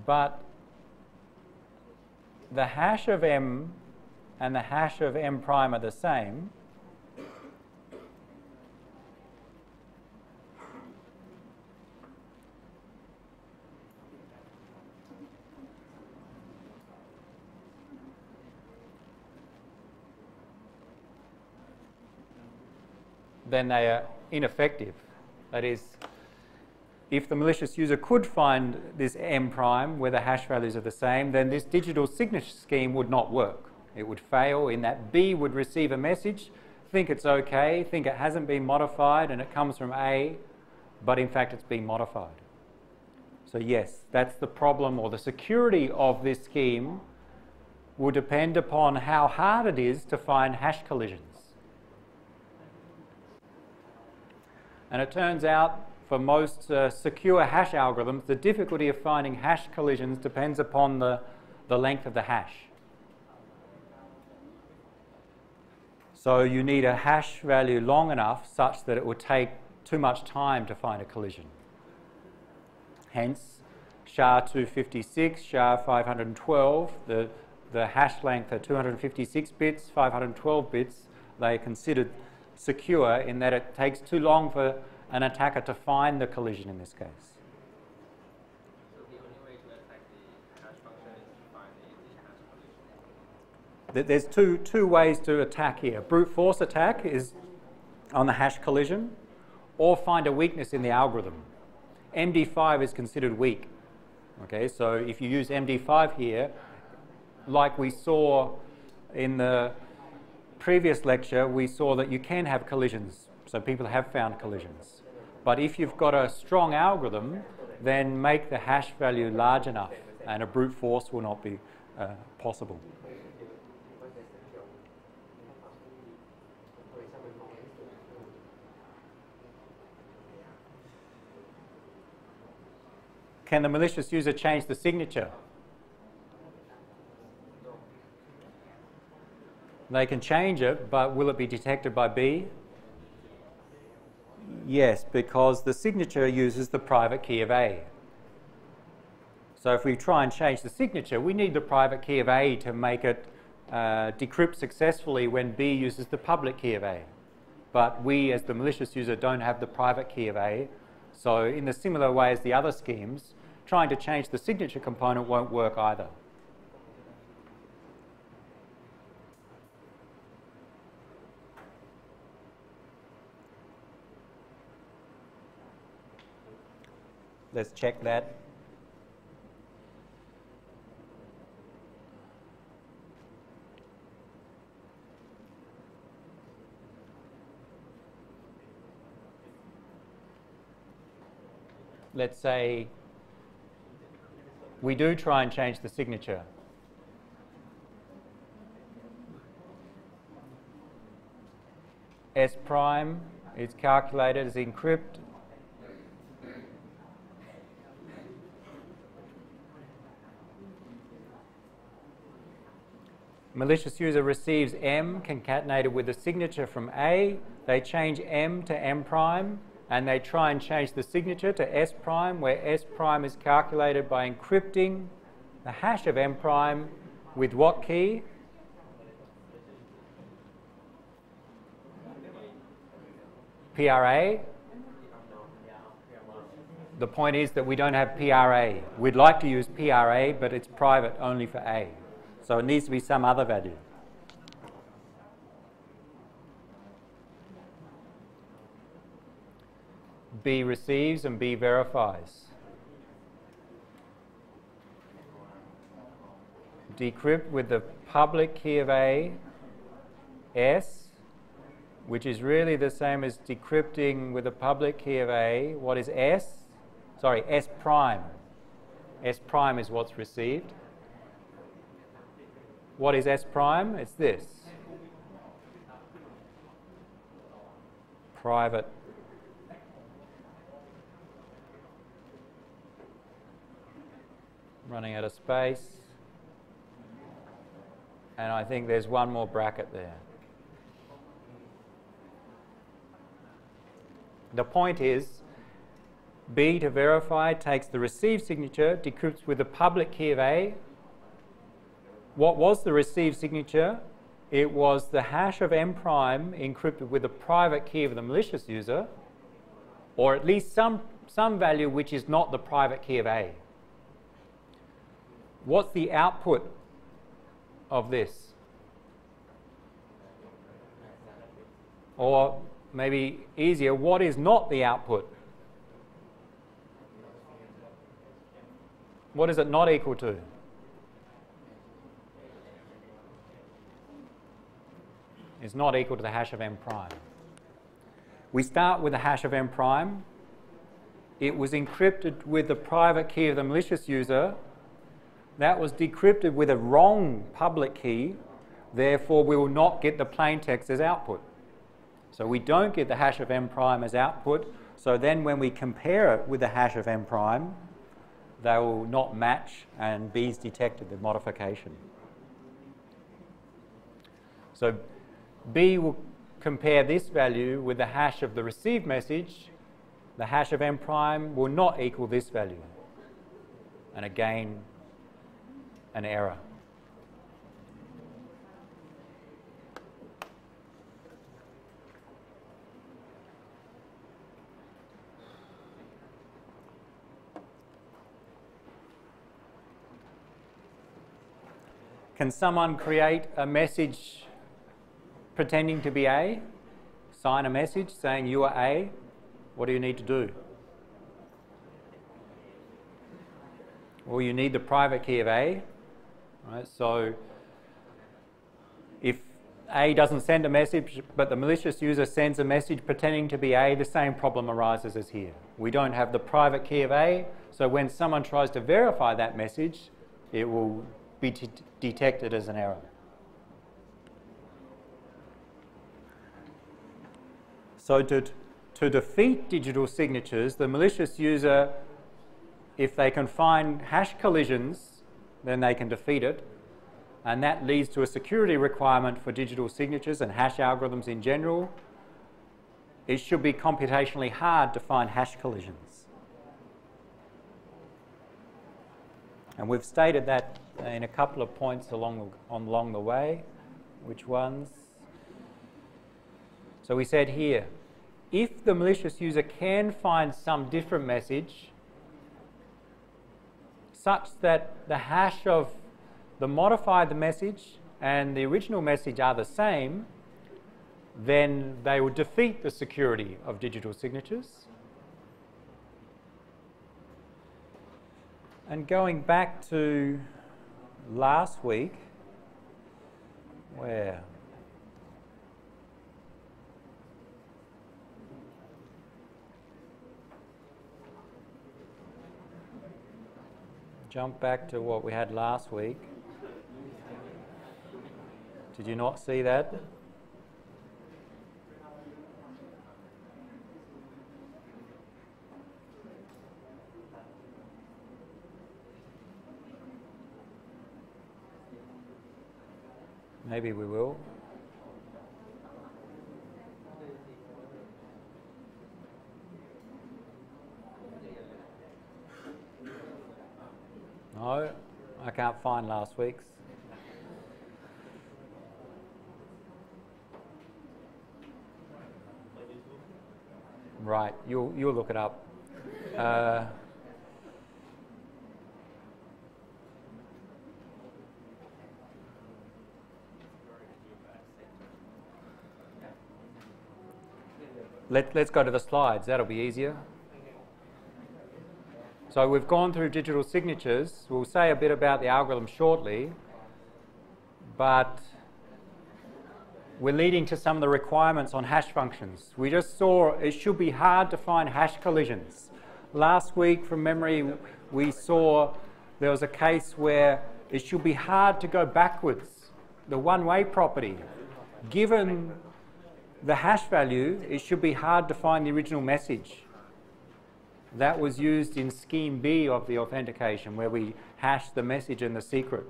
but the hash of m and the hash of m prime are the same, then they are ineffective. That is, if the malicious user could find this M prime where the hash values are the same, then this digital signature scheme would not work. it would fail in that B would receive a message, think it's okay, think it hasn't been modified and it comes from A, but in fact it's been modified. So yes, that's the problem or the security of this scheme will depend upon how hard it is to find hash collisions. And it turns out for most uh, secure hash algorithms, the difficulty of finding hash collisions depends upon the, the length of the hash. So you need a hash value long enough such that it will take too much time to find a collision. Hence, SHA-256, SHA-512, the, the hash length are 256 bits, 512 bits. They are considered secure in that it takes too long for an attacker to find the collision in this case. So the only way to attack the hash function is to find the, the hash collision. There's two, two ways to attack here. Brute force attack is on the hash collision, or find a weakness in the algorithm. MD5 is considered weak. Okay, so if you use MD5 here, like we saw in the previous lecture, we saw that you can have collisions. So people have found collisions. But if you've got a strong algorithm, then make the hash value large enough and a brute force will not be uh, possible. Can the malicious user change the signature? They can change it, but will it be detected by B? Yes, because the signature uses the private key of A. So if we try and change the signature, we need the private key of A to make it uh, decrypt successfully when B uses the public key of A. But we, as the malicious user, don't have the private key of A. So in the similar way as the other schemes, trying to change the signature component won't work either. Let's check that. Let's say we do try and change the signature. S prime is calculated as encrypt malicious user receives M concatenated with a signature from A. They change M to M prime and they try and change the signature to S prime where S prime is calculated by encrypting the hash of M prime with what key? PRA. The point is that we don't have PRA. We'd like to use PRA, but it's private only for A. So it needs to be some other value. B receives and B verifies. Decrypt with the public key of A, S, which is really the same as decrypting with the public key of A. What is S? Sorry, S prime. S prime is what's received. What is S prime? It's this. Private running out of space. And I think there's one more bracket there. The point is, B to verify takes the received signature, decrypts with the public key of A, what was the received signature? It was the hash of M prime encrypted with the private key of the malicious user, or at least some, some value which is not the private key of A. What's the output of this? Or maybe easier, what is not the output? What is it not equal to? Is not equal to the hash of m prime. We start with the hash of m prime. It was encrypted with the private key of the malicious user. That was decrypted with a wrong public key. Therefore, we will not get the plain text as output. So we don't get the hash of m prime as output. So then when we compare it with the hash of m prime, they will not match and B's detected the modification. So B will compare this value with the hash of the received message. The hash of m prime will not equal this value. And again, an error. Can someone create a message pretending to be A? Sign a message saying you are A? What do you need to do? Well, you need the private key of A. Right? So if A doesn't send a message, but the malicious user sends a message pretending to be A, the same problem arises as here. We don't have the private key of A, so when someone tries to verify that message, it will be detected as an error. So to, to defeat digital signatures, the malicious user, if they can find hash collisions, then they can defeat it. And that leads to a security requirement for digital signatures and hash algorithms in general. It should be computationally hard to find hash collisions. And we've stated that in a couple of points along, along the way. Which ones? So we said here, if the malicious user can find some different message such that the hash of the modified message and the original message are the same, then they will defeat the security of digital signatures. And going back to last week, where jump back to what we had last week. Did you not see that? Maybe we will. No, I can't find last week's. Right, you'll, you'll look it up. Uh, Let, let's go to the slides, that'll be easier. So we've gone through digital signatures. We'll say a bit about the algorithm shortly, but we're leading to some of the requirements on hash functions. We just saw it should be hard to find hash collisions. Last week, from memory, we saw there was a case where it should be hard to go backwards, the one-way property. Given the hash value, it should be hard to find the original message. That was used in scheme B of the authentication where we hash the message and the secret.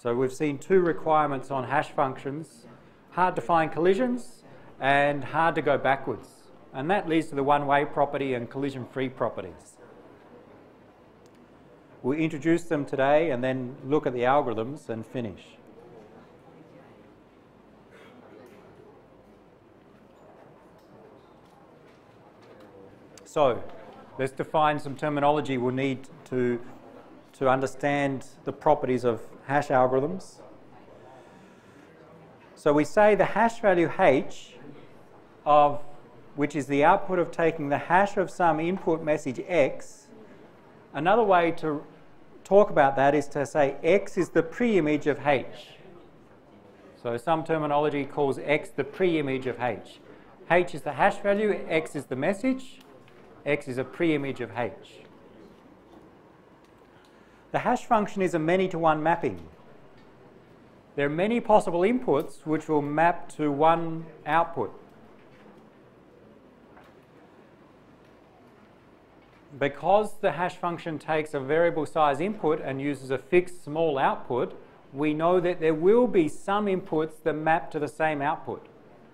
So we've seen two requirements on hash functions, hard to find collisions and hard to go backwards. And that leads to the one-way property and collision-free properties. We'll introduce them today and then look at the algorithms and finish. So let's define some terminology we'll need to, to understand the properties of hash algorithms. So we say the hash value h of which is the output of taking the hash of some input message x. Another way to talk about that is to say x is the preimage of h. So some terminology calls x the pre-image of h. h is the hash value, x is the message, x is a pre-image of h. The hash function is a many-to-one mapping. There are many possible inputs which will map to one output. Because the hash function takes a variable size input and uses a fixed small output, we know that there will be some inputs that map to the same output.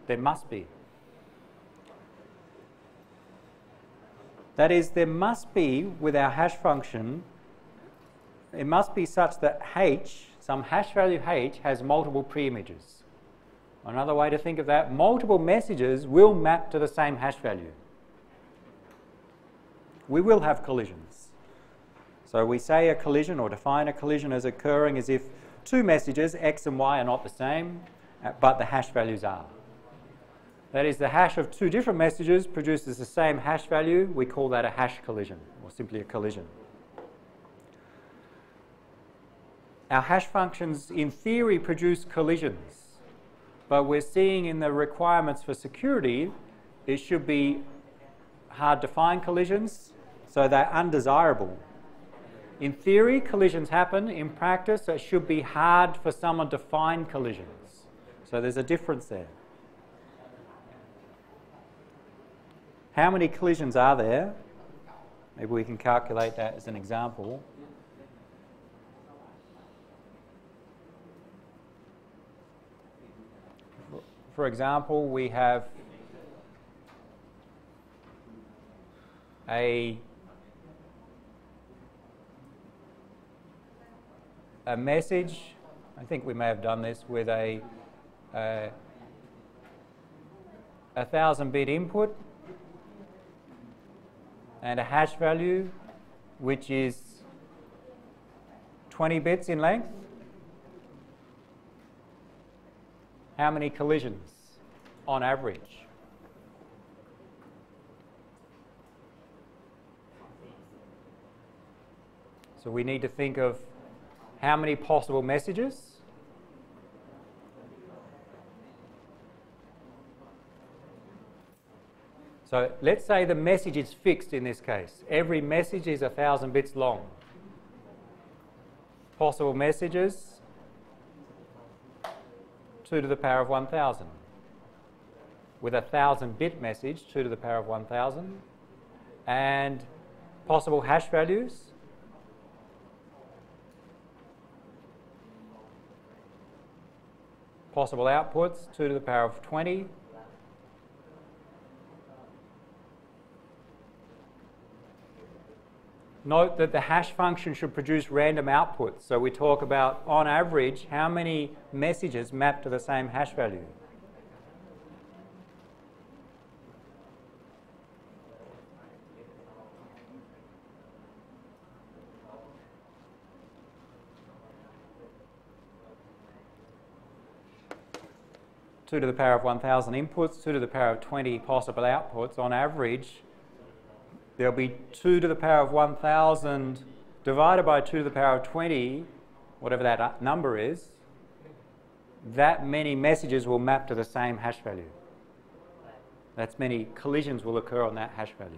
There must be. That is, there must be, with our hash function, it must be such that h, some hash value h, has multiple preimages. Another way to think of that, multiple messages will map to the same hash value. We will have collisions. So we say a collision or define a collision as occurring as if two messages, x and y, are not the same, but the hash values are. That is, the hash of two different messages produces the same hash value. We call that a hash collision, or simply a collision. Our hash functions, in theory, produce collisions, but we're seeing in the requirements for security, it should be hard to find collisions, so they're undesirable. In theory, collisions happen. In practice, it should be hard for someone to find collisions. So there's a difference there. How many collisions are there? Maybe we can calculate that as an example. For example, we have a, a message. I think we may have done this with a, a, a thousand bit input and a hash value which is 20 bits in length. How many collisions on average? So we need to think of how many possible messages So let's say the message is fixed in this case. Every message is a thousand bits long. Possible messages, 2 to the power of 1000. With a thousand bit message, 2 to the power of 1000. And possible hash values, possible outputs, 2 to the power of 20, Note that the hash function should produce random outputs. So we talk about, on average, how many messages map to the same hash value. Two to the power of 1,000 inputs, two to the power of 20 possible outputs. On average, there'll be 2 to the power of 1,000 divided by 2 to the power of 20, whatever that uh, number is, that many messages will map to the same hash value. That's many collisions will occur on that hash value.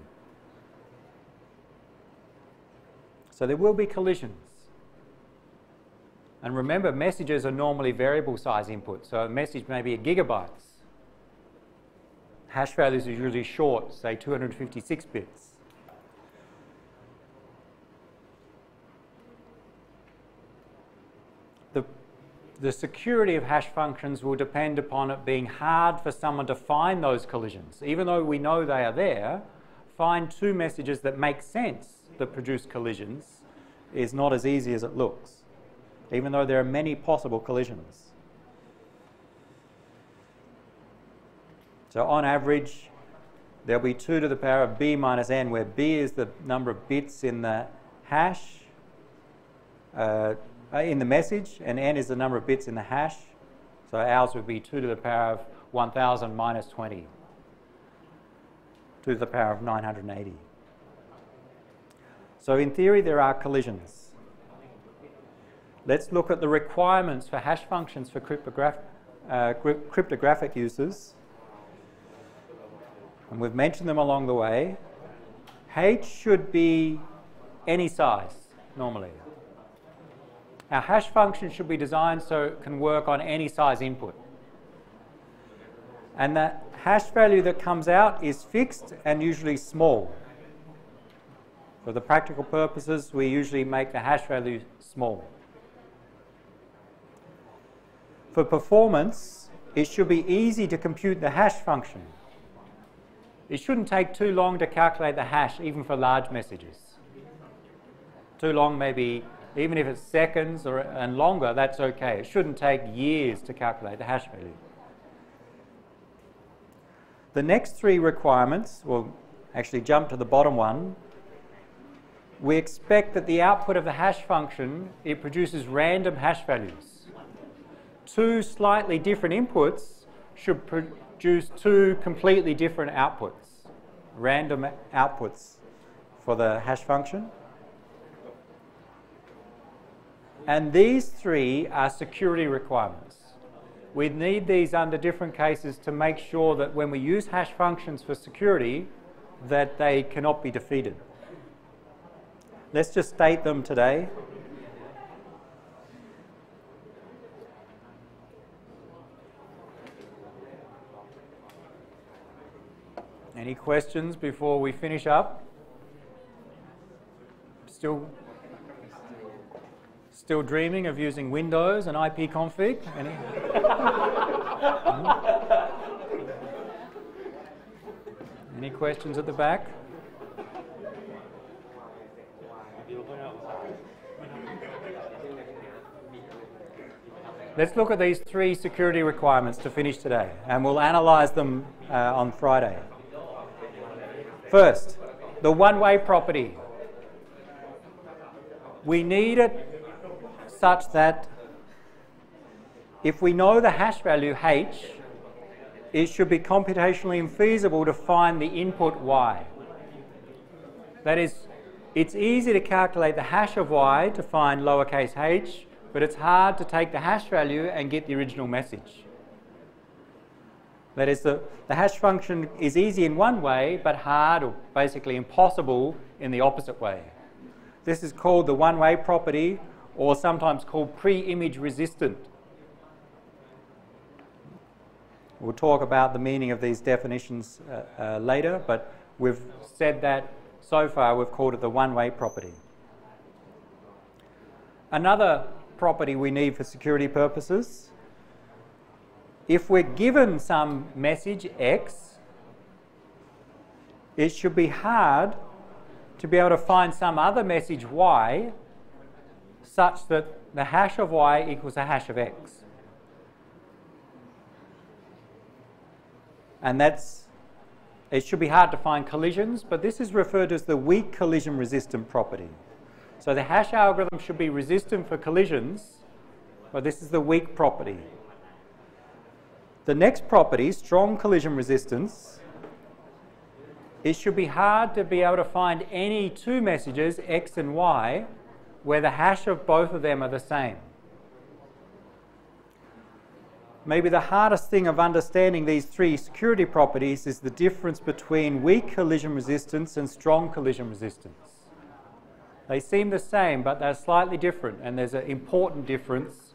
So there will be collisions. And remember, messages are normally variable size input. So a message may be a gigabytes. Hash values are usually short, say 256 bits. The security of hash functions will depend upon it being hard for someone to find those collisions. Even though we know they are there, find two messages that make sense that produce collisions is not as easy as it looks, even though there are many possible collisions. So on average, there'll be 2 to the power of b minus n, where b is the number of bits in the hash, uh, uh, in the message, and n is the number of bits in the hash. So ours would be 2 to the power of 1000 minus 20, 2 to the power of 980. So in theory, there are collisions. Let's look at the requirements for hash functions for cryptograph uh, cryptographic uses, and we've mentioned them along the way. H should be any size, normally. Our hash function should be designed so it can work on any size input. And the hash value that comes out is fixed and usually small. For the practical purposes, we usually make the hash value small. For performance, it should be easy to compute the hash function. It shouldn't take too long to calculate the hash, even for large messages. Too long, maybe, even if it's seconds or, and longer, that's okay. It shouldn't take years to calculate the hash value. The next three requirements, we'll actually jump to the bottom one. We expect that the output of the hash function, it produces random hash values. Two slightly different inputs should produce two completely different outputs random outputs for the hash function. And these three are security requirements. We need these under different cases to make sure that when we use hash functions for security, that they cannot be defeated. Let's just state them today. Any questions before we finish up? Still, still dreaming of using Windows and ipconfig? Any? Any questions at the back? Let's look at these three security requirements to finish today, and we'll analyze them uh, on Friday. First, the one-way property. We need it such that if we know the hash value h, it should be computationally infeasible to find the input y. That is, it's easy to calculate the hash of y to find lowercase h, but it's hard to take the hash value and get the original message. That is, the, the hash function is easy in one way, but hard or basically impossible in the opposite way. This is called the one-way property, or sometimes called pre-image resistant. We'll talk about the meaning of these definitions uh, uh, later, but we've said that so far we've called it the one-way property. Another property we need for security purposes if we're given some message x, it should be hard to be able to find some other message y such that the hash of y equals the hash of x. And that's, it should be hard to find collisions, but this is referred to as the weak collision resistant property. So the hash algorithm should be resistant for collisions, but this is the weak property. The next property, strong collision resistance, it should be hard to be able to find any two messages, x and y, where the hash of both of them are the same. Maybe the hardest thing of understanding these three security properties is the difference between weak collision resistance and strong collision resistance. They seem the same, but they're slightly different, and there's an important difference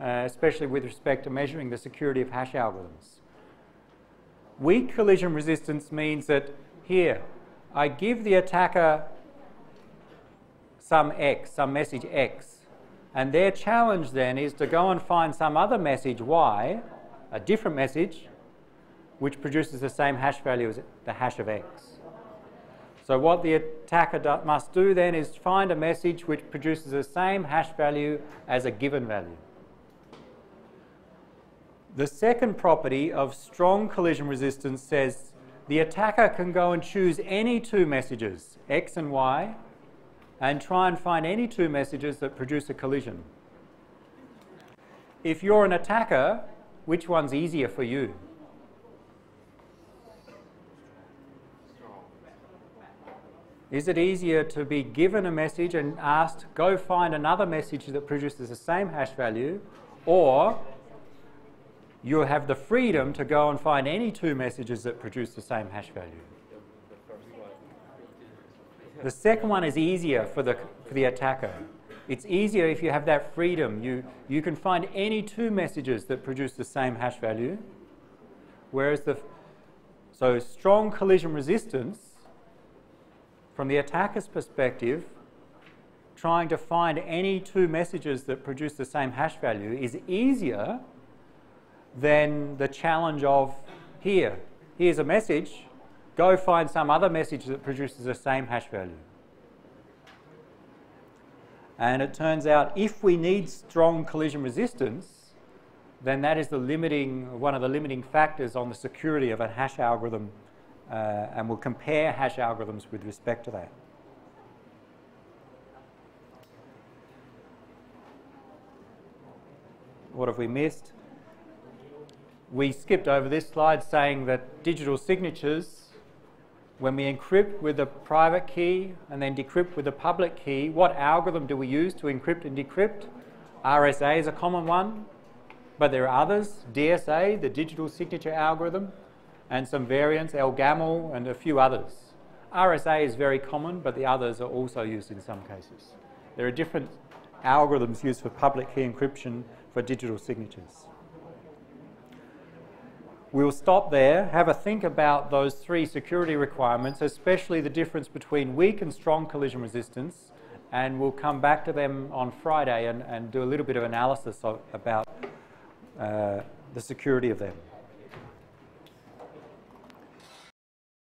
uh, especially with respect to measuring the security of hash algorithms. Weak collision resistance means that here, I give the attacker some X, some message X, and their challenge then is to go and find some other message Y, a different message, which produces the same hash value as the hash of X. So what the attacker do must do then is find a message which produces the same hash value as a given value. The second property of strong collision resistance says the attacker can go and choose any two messages, X and Y, and try and find any two messages that produce a collision. If you're an attacker, which one's easier for you? Is it easier to be given a message and asked, go find another message that produces the same hash value, or you have the freedom to go and find any two messages that produce the same hash value. The second one is easier for the, for the attacker. It's easier if you have that freedom. You, you can find any two messages that produce the same hash value. Whereas the, so strong collision resistance, from the attacker's perspective, trying to find any two messages that produce the same hash value is easier than the challenge of here, here's a message, go find some other message that produces the same hash value. And it turns out if we need strong collision resistance, then that is the limiting, one of the limiting factors on the security of a hash algorithm, uh, and we'll compare hash algorithms with respect to that. What have we missed? We skipped over this slide saying that digital signatures, when we encrypt with a private key and then decrypt with a public key, what algorithm do we use to encrypt and decrypt? RSA is a common one, but there are others. DSA, the digital signature algorithm, and some variants, ElGamal and a few others. RSA is very common, but the others are also used in some cases. There are different algorithms used for public key encryption for digital signatures. We'll stop there, have a think about those three security requirements, especially the difference between weak and strong collision resistance, and we'll come back to them on Friday and, and do a little bit of analysis of, about uh, the security of them.